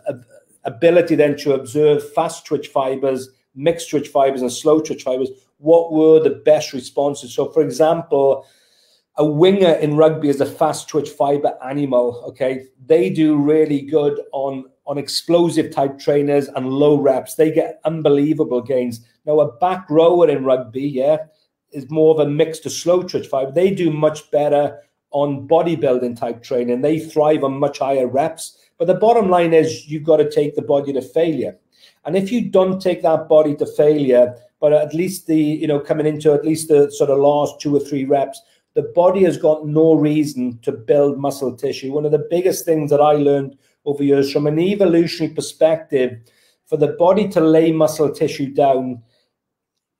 ability then to observe fast twitch fibers, mixed twitch fibers, and slow twitch fibers. What were the best responses? So, for example, a winger in rugby is a fast twitch fiber animal. Okay, they do really good on on explosive type trainers and low reps. They get unbelievable gains. Now, a back rower in rugby, yeah is more of a mix to slow twitch fiber. They do much better on bodybuilding type training. They thrive on much higher reps. But the bottom line is you've got to take the body to failure. And if you don't take that body to failure, but at least the, you know, coming into at least the sort of last two or three reps, the body has got no reason to build muscle tissue. One of the biggest things that I learned over years. From an evolutionary perspective, for the body to lay muscle tissue down,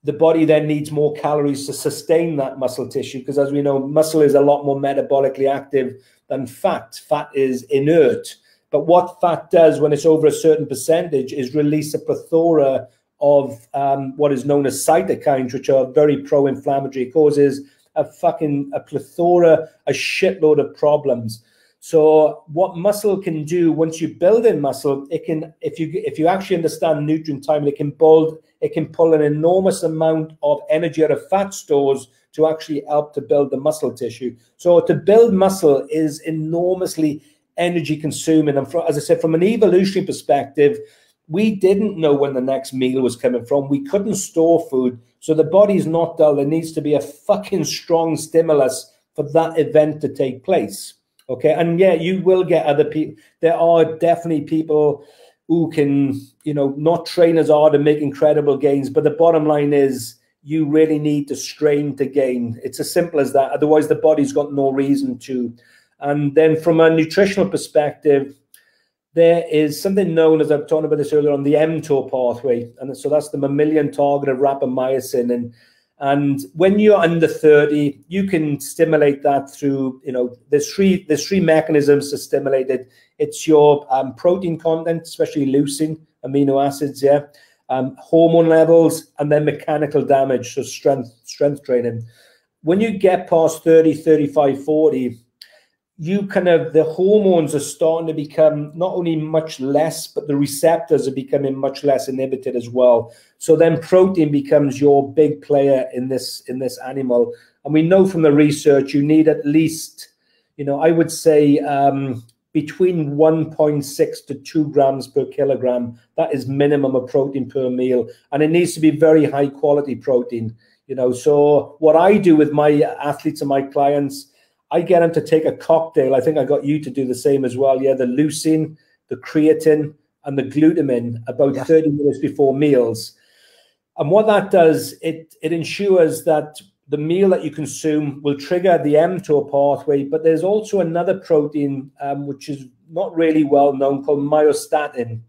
the body then needs more calories to sustain that muscle tissue because, as we know, muscle is a lot more metabolically active than fat. Fat is inert. But what fat does when it's over a certain percentage is release a plethora of um, what is known as cytokines, which are very pro-inflammatory. It causes a fucking a plethora, a shitload of problems. So what muscle can do once you build in muscle, it can if you if you actually understand nutrient timing, it can build it can pull an enormous amount of energy out of fat stores to actually help to build the muscle tissue. So to build muscle is enormously energy consuming. And for, as I said, from an evolutionary perspective, we didn't know when the next meal was coming from. We couldn't store food. So the body's not dull. There needs to be a fucking strong stimulus for that event to take place. Okay. And yeah, you will get other people. There are definitely people who can, you know, not train as hard and make incredible gains. But the bottom line is you really need to strain to gain. It's as simple as that. Otherwise, the body's got no reason to. And then from a nutritional perspective, there is something known as I've talked about this earlier on the mTOR pathway, and so that's the mammalian target of rapamycin. And and when you're under 30, you can stimulate that through you know there's three there's three mechanisms to stimulate it. It's your um, protein content, especially leucine amino acids, yeah, um, hormone levels, and then mechanical damage, so strength strength training. When you get past 30, 35, 40 you kind of the hormones are starting to become not only much less, but the receptors are becoming much less inhibited as well. So then protein becomes your big player in this in this animal. And we know from the research you need at least, you know, I would say um, between 1.6 to 2 grams per kilogram. That is minimum of protein per meal. And it needs to be very high quality protein. You know, so what I do with my athletes and my clients I get them to take a cocktail. I think I got you to do the same as well. Yeah, the leucine, the creatine, and the glutamine about yeah. 30 minutes before meals. And what that does, it it ensures that the meal that you consume will trigger the mTOR pathway, but there's also another protein um, which is not really well known called myostatin.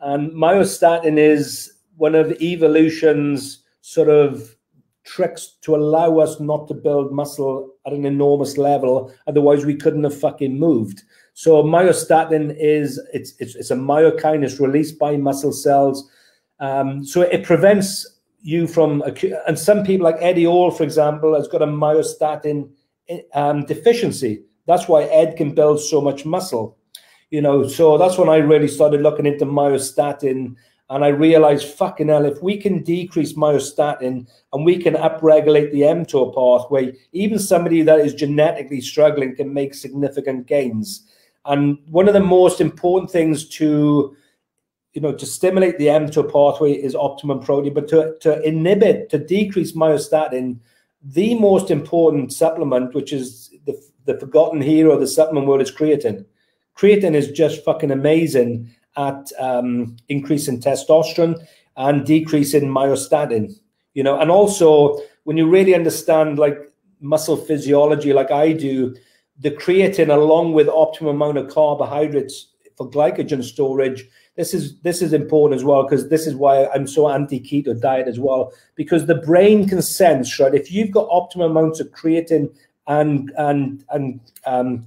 And myostatin is one of evolution's sort of tricks to allow us not to build muscle at an enormous level. Otherwise, we couldn't have fucking moved. So myostatin is it's it's, it's a myokinase released by muscle cells. Um, so it prevents you from and some people like Eddie Hall, for example, has got a myostatin um, deficiency. That's why Ed can build so much muscle. You know, so that's when I really started looking into myostatin and I realized, fucking hell, if we can decrease myostatin and we can upregulate the mTOR pathway, even somebody that is genetically struggling can make significant gains. And one of the most important things to, you know, to stimulate the mTOR pathway is optimum protein, but to, to inhibit, to decrease myostatin, the most important supplement, which is the, the forgotten hero of the supplement world, is creatine. Creatine is just fucking amazing at um, increasing testosterone and decreasing myostatin. You know, and also when you really understand like muscle physiology, like I do, the creatine along with optimum amount of carbohydrates for glycogen storage. This is this is important as well because this is why I'm so anti keto diet as well because the brain can sense right if you've got optimum amounts of creatine and and and um,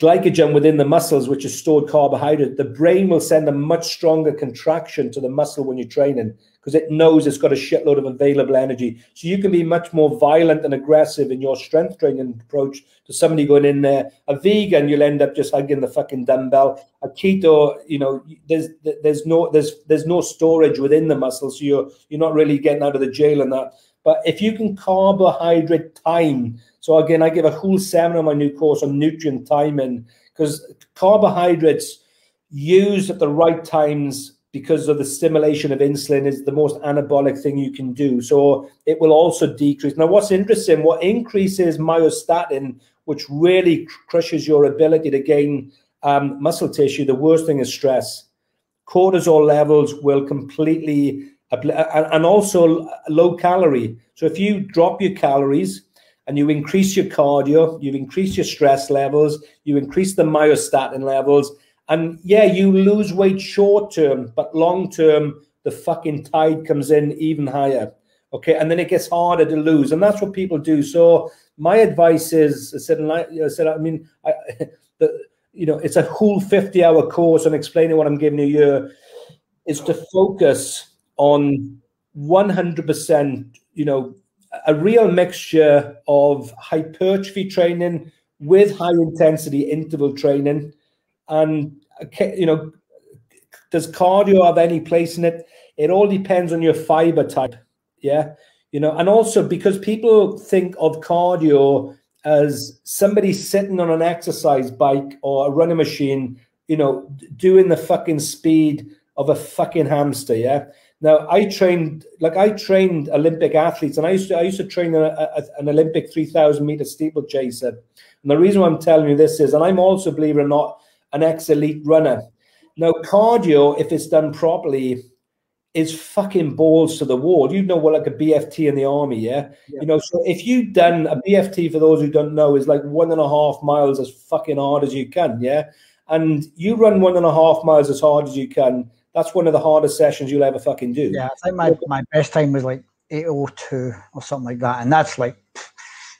glycogen within the muscles, which is stored carbohydrate, the brain will send a much stronger contraction to the muscle when you're training because it knows it's got a shitload of available energy. So you can be much more violent and aggressive in your strength training approach to somebody going in there. A vegan, you'll end up just hugging the fucking dumbbell. A keto, you know, there's there's no there's there's no storage within the muscle, so you're you're not really getting out of the jail and that. But if you can carbohydrate time so again, I give a whole seminar on my new course on nutrient timing because carbohydrates used at the right times because of the stimulation of insulin is the most anabolic thing you can do. So it will also decrease. Now, what's interesting, what increases myostatin, which really crushes your ability to gain um, muscle tissue, the worst thing is stress. Cortisol levels will completely, and also low calorie. So if you drop your calories, and you increase your cardio, you increase your stress levels, you increase the myostatin levels, And yeah, you lose weight short term, but long term, the fucking tide comes in even higher. Okay, and then it gets harder to lose, and that's what people do. So my advice is, I said, I said, I mean, I, the, you know, it's a whole fifty-hour course on explaining what I'm giving you here, is to focus on one hundred percent, you know, a real mixture of hypertrophy training with high intensity interval training and you know does cardio have any place in it? It all depends on your fiber type yeah? You know and also because people think of cardio as somebody sitting on an exercise bike or a running machine you know doing the fucking speed of a fucking hamster yeah now I trained like I trained Olympic athletes, and I used to I used to train a, a, an Olympic three thousand meter steeplechaser. And the reason why I'm telling you this is, and I'm also, believe it or not, an ex elite runner. Now, cardio, if it's done properly, is fucking balls to the wall. You know what, like a BFT in the army, yeah? yeah? You know, so if you've done a BFT, for those who don't know, is like one and a half miles as fucking hard as you can, yeah? And you run one and a half miles as hard as you can that's one of the hardest sessions you'll ever fucking do. Yeah, I think my, my best time was like 802 or something like that. And that's like,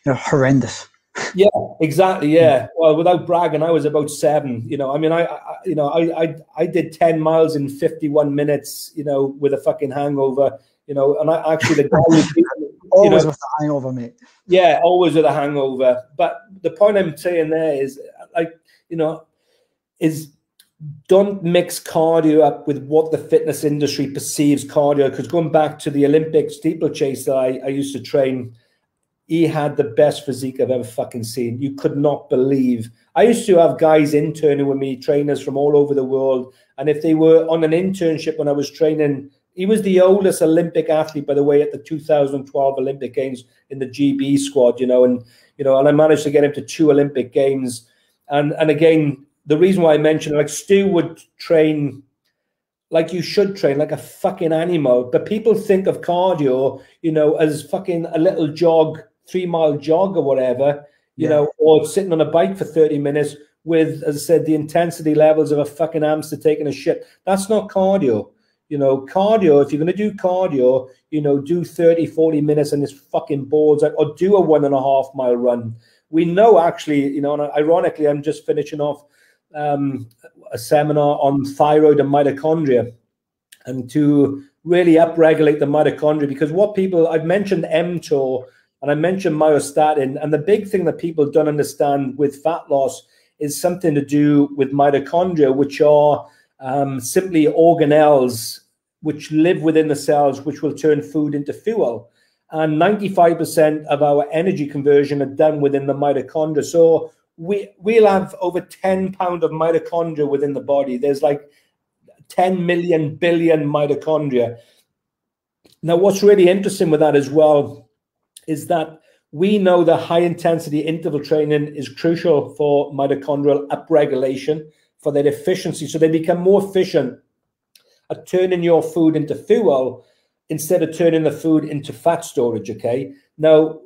you know, horrendous. Yeah, exactly. Yeah. Well, without bragging, I was about seven. You know, I mean, I, I you know, I, I, I did ten miles in fifty-one minutes. You know, with a fucking hangover. You know, and I actually the guy was, always know, with a hangover, mate. Yeah, always with a hangover. But the point I'm saying there is, like, you know, is don't mix cardio up with what the fitness industry perceives cardio. Because going back to the Olympic steeplechase that I, I used to train, he had the best physique I've ever fucking seen. You could not believe. I used to have guys interning with me, trainers from all over the world. And if they were on an internship when I was training, he was the oldest Olympic athlete, by the way, at the 2012 Olympic Games in the GB squad, you know, and you know, and I managed to get him to two Olympic Games. And and again, the reason why I mentioned like Stu would train like you should train like a fucking animal, but people think of cardio, you know, as fucking a little jog, three mile jog or whatever, you yeah. know, or sitting on a bike for 30 minutes with, as I said, the intensity levels of a fucking hamster taking a shit. That's not cardio. You know, cardio, if you're going to do cardio, you know, do 30, 40 minutes on this fucking boards or do a one and a half mile run. We know actually, you know, and uh, ironically, I'm just finishing off um, a seminar on thyroid and mitochondria and to really upregulate the mitochondria because what people I've mentioned mTOR and I mentioned myostatin and the big thing that people don't understand with fat loss is something to do with mitochondria which are um, simply organelles which live within the cells which will turn food into fuel. And 95% of our energy conversion are done within the mitochondria. So we we'll have over 10 pound of mitochondria within the body. There's like 10 million billion mitochondria. Now what's really interesting with that as well is that we know that high intensity interval training is crucial for mitochondrial upregulation for their efficiency so they become more efficient at turning your food into fuel instead of turning the food into fat storage okay? Now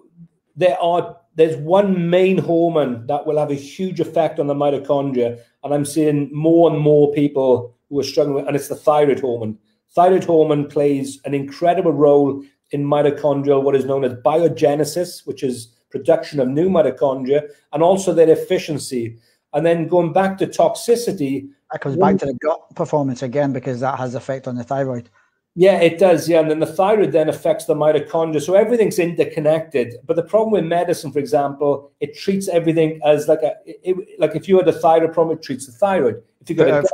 there are there's one main hormone that will have a huge effect on the mitochondria, and I'm seeing more and more people who are struggling with, and it's the thyroid hormone. Thyroid hormone plays an incredible role in mitochondrial, what is known as biogenesis, which is production of new mitochondria, and also their efficiency. And then going back to toxicity, that comes back to the gut performance again because that has effect on the thyroid. Yeah, it does. Yeah, and then the thyroid then affects the mitochondria, so everything's interconnected. But the problem with medicine, for example, it treats everything as like a it, like if you had a thyroid problem, it treats the thyroid. If you got a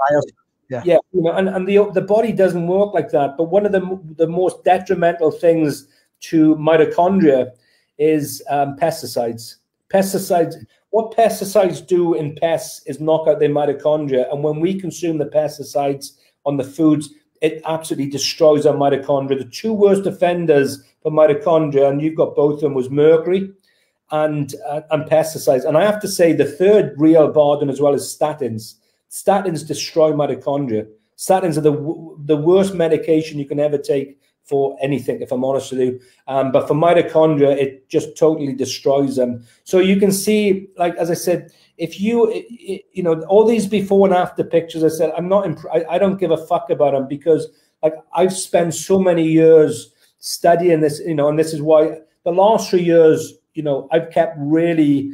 yeah, yeah, you know, and, and the the body doesn't work like that. But one of the the most detrimental things to mitochondria is um, pesticides. Pesticides. What pesticides do in pests is knock out their mitochondria, and when we consume the pesticides on the foods, it absolutely destroys our mitochondria. The two worst offenders for mitochondria, and you've got both of them, was mercury and uh, and pesticides. And I have to say, the third real burden as well is statins. Statins destroy mitochondria. Statins are the the worst medication you can ever take for anything, if I'm honest with you. Um, but for mitochondria, it just totally destroys them. So you can see, like as I said, if you you know all these before and after pictures i said i'm not imp- I, I don't give a fuck about them because like i've spent so many years studying this you know and this is why the last three years you know i've kept really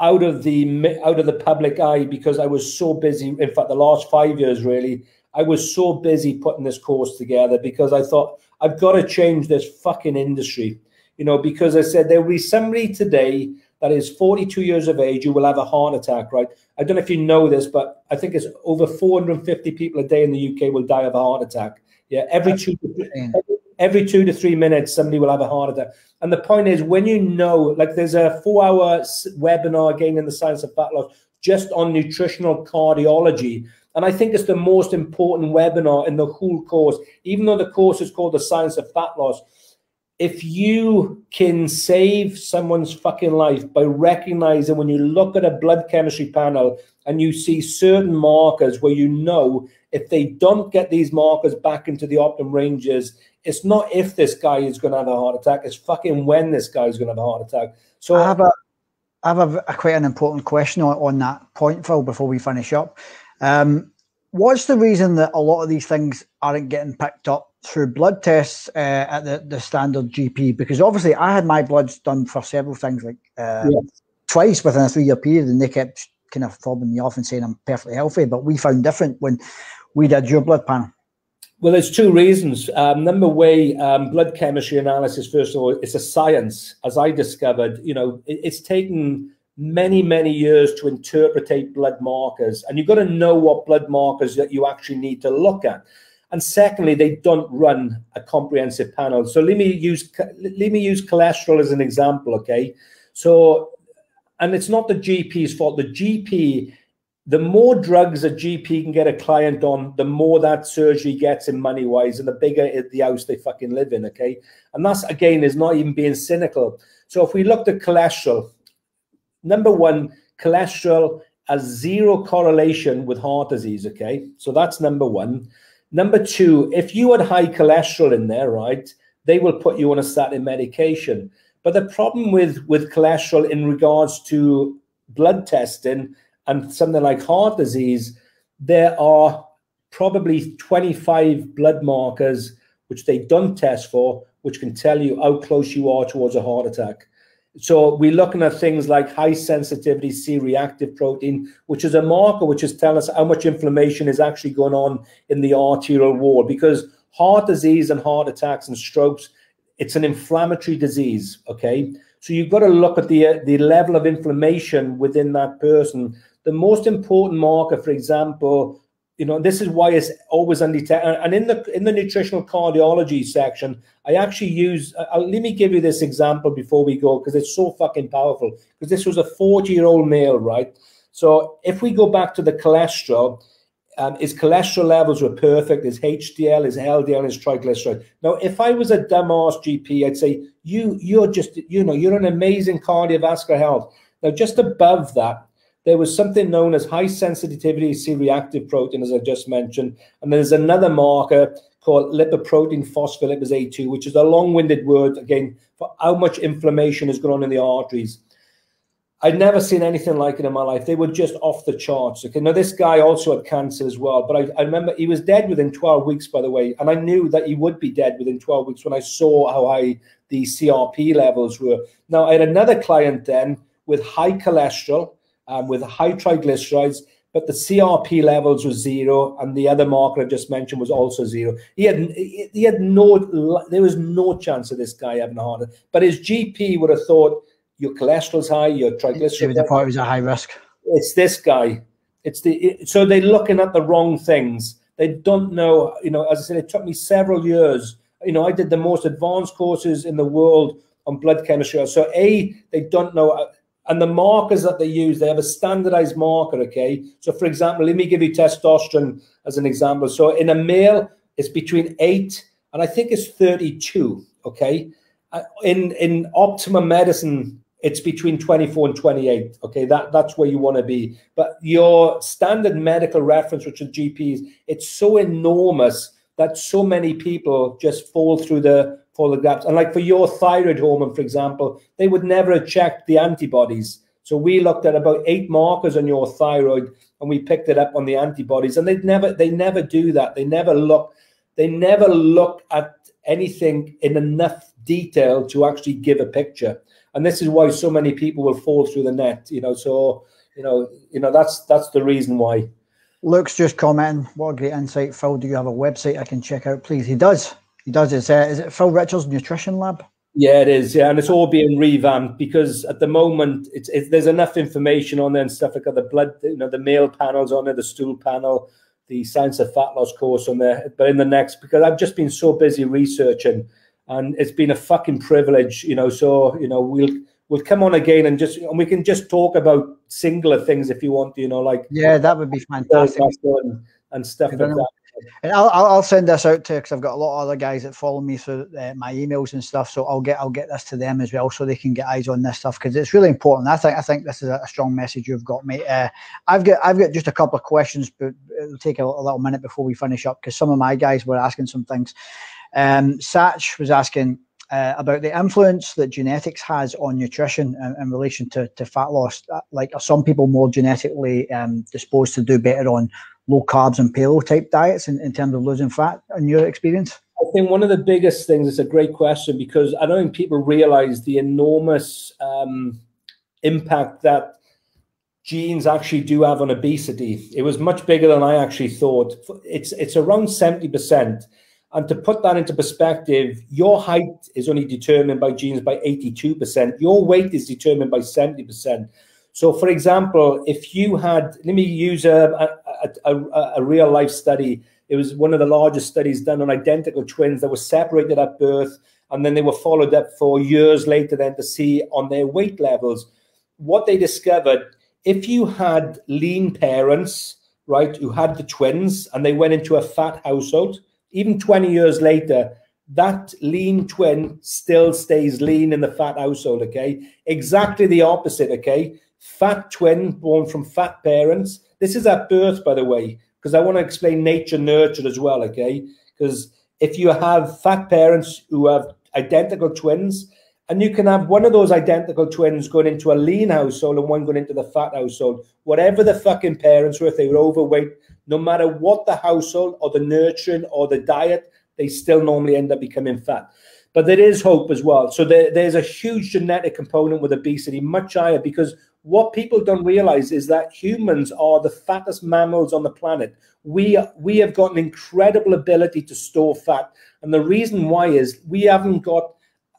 out of the out of the public eye because i was so busy. In fact the last five years really i was so busy putting this course together because i thought i've got to change this fucking industry you know because i said there will be somebody today that is 42 years of age you will have a heart attack, right? I don't know if you know this, but I think it's over 450 people a day in the UK will die of a heart attack. Yeah, every two every two to three minutes, somebody will have a heart attack. And the point is, when you know, like there's a four hour webinar again in the science of fat loss just on nutritional cardiology. And I think it's the most important webinar in the whole course, even though the course is called the science of fat loss if you can save someone's fucking life by recognizing when you look at a blood chemistry panel and you see certain markers where you know if they don't get these markers back into the optimum ranges, it's not if this guy is going to have a heart attack, it's fucking when this guy is going to have a heart attack. So I have a, I have a, a quite an important question on, on that point, Phil, before we finish up. Um, what's the reason that a lot of these things aren't getting picked up through blood tests uh, at the, the standard GP because obviously I had my bloods done for several things like uh, yeah. twice within a three year period and they kept kind of fobbing me off and saying I'm perfectly healthy, but we found different when we did your blood panel. Well, there's two reasons. Um, number way, um, blood chemistry analysis. First of all, it's a science, as I discovered. You know, it, it's taken many, many years to interpret blood markers, and you've got to know what blood markers that you actually need to look at. And secondly, they don't run a comprehensive panel. So let me use let me use cholesterol as an example. Okay, so and it's not the GP's fault. The GP, the more drugs a GP can get a client on, the more that surgery gets in money wise, and the bigger the house they fucking live in. Okay, and that's again is not even being cynical. So if we looked at cholesterol, number one, cholesterol has zero correlation with heart disease. Okay, so that's number one. Number two, if you had high cholesterol in there, right, they will put you on a statin medication. But the problem with, with cholesterol in regards to blood testing and something like heart disease, there are probably 25 blood markers which they don't test for, which can tell you how close you are towards a heart attack. So we're looking at things like high sensitivity C-reactive protein, which is a marker which is telling us how much inflammation is actually going on in the arterial wall. Because heart disease and heart attacks and strokes, it's an inflammatory disease. Okay, so you've got to look at the uh, the level of inflammation within that person. The most important marker, for example, you know this is why it's always undetected and in the in the nutritional cardiology section i actually use uh, let me give you this example before we go because it's so fucking powerful because this was a 40 year old male right? So if we go back to the cholesterol um, his cholesterol levels were perfect his hdl his ldl his triglyceride. Now if i was a dumbass gp i'd say you you're just you know you're an amazing cardiovascular health. Now just above that there was something known as high sensitivity C-reactive protein, as I just mentioned, and there's another marker called lipoprotein phospholipase A2, which is a long-winded word again for how much inflammation is going on in the arteries. I'd never seen anything like it in my life. They were just off the charts. Okay, now this guy also had cancer as well, but I, I remember he was dead within 12 weeks, by the way, and I knew that he would be dead within 12 weeks when I saw how high the CRP levels were. Now I had another client then with high cholesterol um, with high triglycerides, but the CRP levels were zero, and the other marker I just mentioned was also zero. He had he had no there was no chance of this guy having a heart attack. But his GP would have thought your cholesterol's high, your triglycerides. The point was a high risk. It's this guy. It's the it, so they're looking at the wrong things. They don't know. You know, as I said, it took me several years. You know, I did the most advanced courses in the world on blood chemistry. So a they don't know and the markers that they use, they have a standardized marker, okay? So, for example, let me give you testosterone as an example. So, in a male, it's between 8 and I think it's 32, okay? Uh, in in optimum medicine, it's between 24 and 28, okay? That That's where you want to be. But your standard medical reference, which is GPs, it's so enormous that so many people just fall through the for the gaps. And like for your thyroid hormone, for example, they would never have checked the antibodies. So we looked at about eight markers on your thyroid, and we picked it up on the antibodies. And they never they never do that. They never look they never look at anything in enough detail to actually give a picture. And this is why so many people will fall through the net. You know, so you know, you know that's that's the reason why. Luke's just commenting. What a great insight, Phil. Do you have a website I can check out, please? He does. He does. It's, uh, is it Phil Richards Nutrition Lab? Yeah, it is. Yeah, and it's all being revamped because at the moment it's, it's there's enough information on there and stuff like that. The blood, you know, the male panels on there, the stool panel, the science of fat loss course on there. But in the next, because I've just been so busy researching, and it's been a fucking privilege, you know. So you know, we'll we'll come on again and just and we can just talk about singular things if you want, you know, like yeah, that would be fantastic and, and stuff like that. And I'll, I'll send this out to because I've got a lot of other guys that follow me through uh, my emails and stuff. So I'll get I'll get this to them as well, so they can get eyes on this stuff because it's really important. I think I think this is a, strong message you've got, mate. Uh, I've got I've got just a couple of questions, but it'll take a, a little minute before we finish up because some of my guys were asking some things. Um, Satch was asking uh, about the influence that genetics has on nutrition in, in relation to, to fat loss. Uh, like, are some people more genetically um, disposed to do better on low carbs and paleo type diets in, in terms of losing fat in your experience? I think one of the biggest things, it's a great question because I don't think people realize the enormous um, impact that genes actually do have on obesity. It was much bigger than I actually thought. It's, it's around 70%. And to put that into perspective, your height is only determined by genes by 82%. Your weight is determined by 70%. So, for example, if you had, let me use a, a, a, a, real life study. It was one of the largest studies done on identical twins that were separated at birth, and then they were followed up for years later then to see on their weight levels. What they discovered, if you had lean parents, right, who had the twins and they went into a fat household, even 20 years later, that lean twin still stays lean in the fat household, okay? Exactly the opposite, okay? Fat twin born from fat parents. This is at birth, by the way, because I want to explain nature nurture as well, okay? Because if you have fat parents who have identical twins, and you can have one of those identical twins going into a lean household and one going into the fat household. Whatever the fucking parents were, if they were overweight, no matter what the household or the nurturing or the diet, they still normally end up becoming fat. But there is hope as well. So there, there's a huge genetic component with obesity, much higher, because what people don't realize is that humans are the fattest mammals on the planet. We we have got an incredible ability to store fat, and the reason why is we haven't got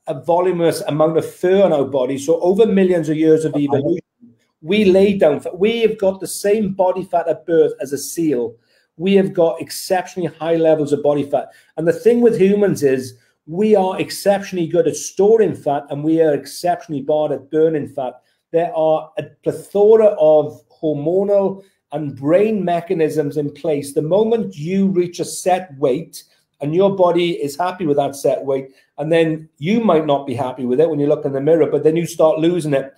a voluminous amount of fur on our body. So over millions of years of uh-huh. evolution, we lay down fat. We have got the same body fat at birth as a seal. We have got exceptionally high levels of body fat, and the thing with humans is we are exceptionally good at storing fat, and we are exceptionally bad at burning fat there are a plethora of hormonal and brain mechanisms in place. The moment you reach a set weight and your body is happy with that set weight, and then you might not be happy with it when you look in the mirror, but then you start losing it,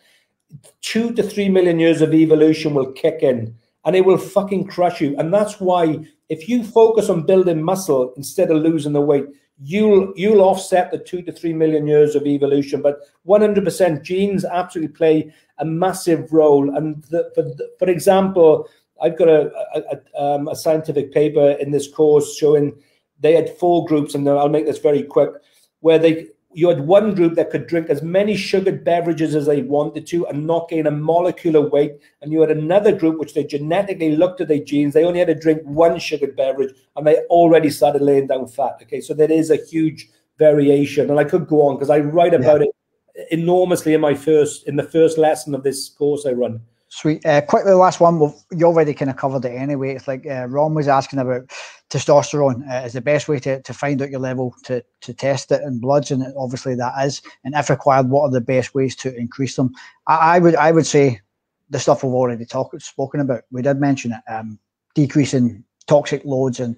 two to three million years of evolution will kick in and it will fucking crush you. And that's why if you focus on building muscle instead of losing the weight, you'll you'll offset the two to three million years of evolution. But 100% genes absolutely play a massive role. And the, for, for example, I've got a, a, um, a, scientific paper in this course showing they had four groups, and I'll make this very quick, where they you had one group that could drink as many sugared beverages as they wanted to and not gain a molecular weight. And you had another group which they genetically looked at their genes. They only had to drink one sugared beverage and they already started laying down fat. Okay, so there is a huge variation. And I could go on because I write about yeah. it enormously in my first in the first lesson of this course I run. Sweet. Uh, quickly, the last one. Well, you already kind of covered it anyway. It's like uh, Ron was asking about testosterone uh, is the best way to, to find out your level to, to test it in bloods, and obviously that is. And if required, what are the best ways to increase them? I, I would I would say the stuff we've already talked spoken about. We did mention it, um, decreasing toxic loads and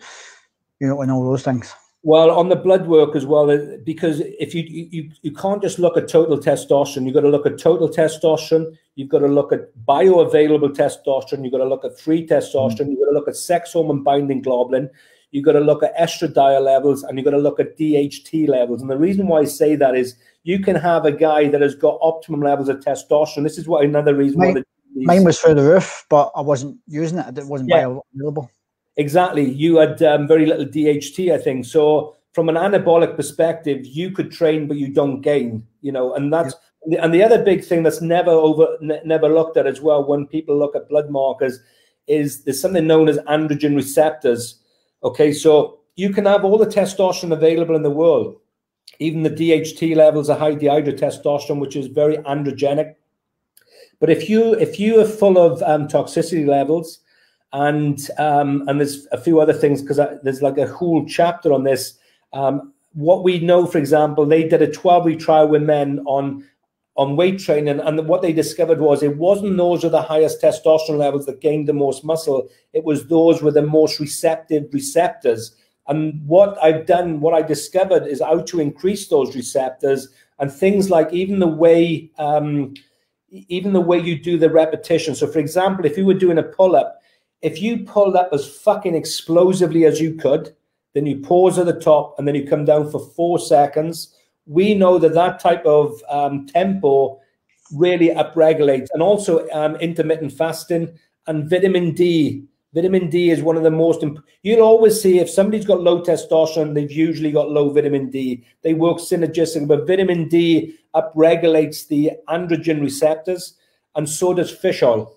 you know and all those things. Well, on the blood work as well, because if you you you can't just look at total testosterone, you've got to look at total testosterone. You've got to look at bioavailable testosterone. You've got to look at free testosterone. Mm. You've got to look at sex hormone binding globulin. you've got to look at estradiol levels and you've got to look at DHT levels. And the reason why I say that is you can have a guy that has got optimum levels of testosterone. This is what another reason mine, mine was through the roof, but I wasn't using it. It wasn't yeah. bioavailable. Exactly. You had um, very little DHT, I think. So from an anabolic perspective, you could train, but you don't gain. You know, and that's yeah. and the other big thing that's never over never looked at as well when people look at blood markers is there's something known as androgen receptors. Okay, so you can have all the testosterone available in the world, even the DHT levels are high dihydrotestosterone, which is very androgenic. But if you if you are full of um, toxicity levels, and um, and there's a few other things because there's like a whole chapter on this. Um, what we know, for example, they did a 12 week trial with men on on weight training, and what they discovered was it wasn't those with the highest testosterone levels that gained the most muscle. It was those with the most receptive receptors. And what I've done, what I discovered is how to increase those receptors and things like even the way, um, even the way you do the repetition. So, for example, if you were doing a pull up, if you pulled up as fucking explosively as you could, then you pause at the top and then you come down for four seconds we know that that type of um, tempo really upregulates, and also um, intermittent fasting and vitamin D. Vitamin D is one of the most. You'll always see if somebody's got low testosterone, they've usually got low vitamin D. They work synergistic, but vitamin D upregulates the androgen receptors, and so does fish oil.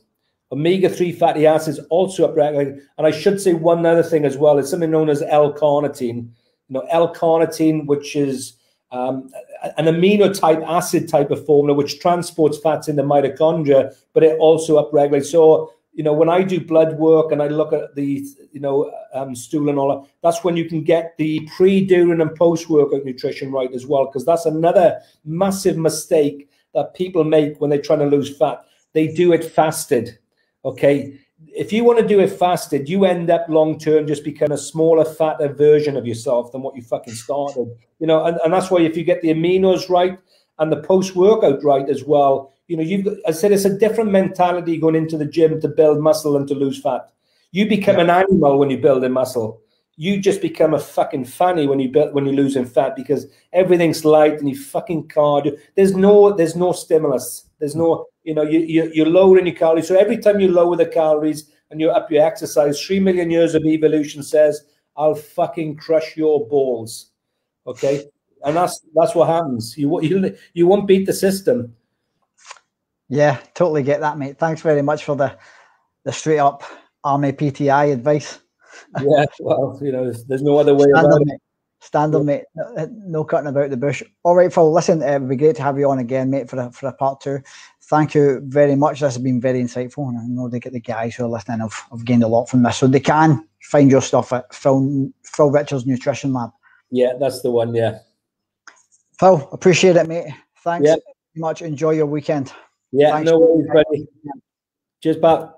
Omega 3 fatty acids also upregulate. And I should say one other thing as well. It's something known as L carnitine. You know, L carnitine, which is um, an amino type acid type of formula which transports fats in the mitochondria, but it also upregulates. So, you know, when I do blood work and I look at the, you know, um, stool and all that, that's when you can get the pre, during, and post workout nutrition right as well, because that's another massive mistake that people make when they're trying to lose fat. They do it fasted. Okay if you want to do it fasted, you end up long term just becoming a smaller, fatter version of yourself than what you fucking started. You know, and, and that's why if you get the aminos right and the post workout right as well, you know, you've I said it's a different mentality going into the gym to build muscle and to lose fat. You become yeah. an animal when you build a muscle. You just become a fucking fanny when you build when you're losing fat because everything's light and you fucking cardio. There's no there's no stimulus. There's no you know, you, you, you're lowering your calories. So every time you lower the calories and you up your exercise, three million years of evolution says, I'll fucking crush your balls. Okay. And that's that's what happens. You you you won't beat the system. Yeah, totally get that, mate. Thanks very much for the the straight up army PTI advice. yeah, well, you know, there's, there's no other way Stand about it. Stand on, mate. No, uh, no, cutting about the bush. All right, Phil. Listen, uh, it would be great to have you on again, mate, for a, for a part two thank you very much. This has been very insightful, and I know they get the guys who are listening have, have gained a lot from this. So they can find your stuff at Phil Phil Richards Nutrition Lab. Yeah, that's the one. Yeah. Phil, appreciate it, mate. Thanks yeah. much. Enjoy your weekend. Yeah, Thanks no worries, buddy. Cheers, Pat.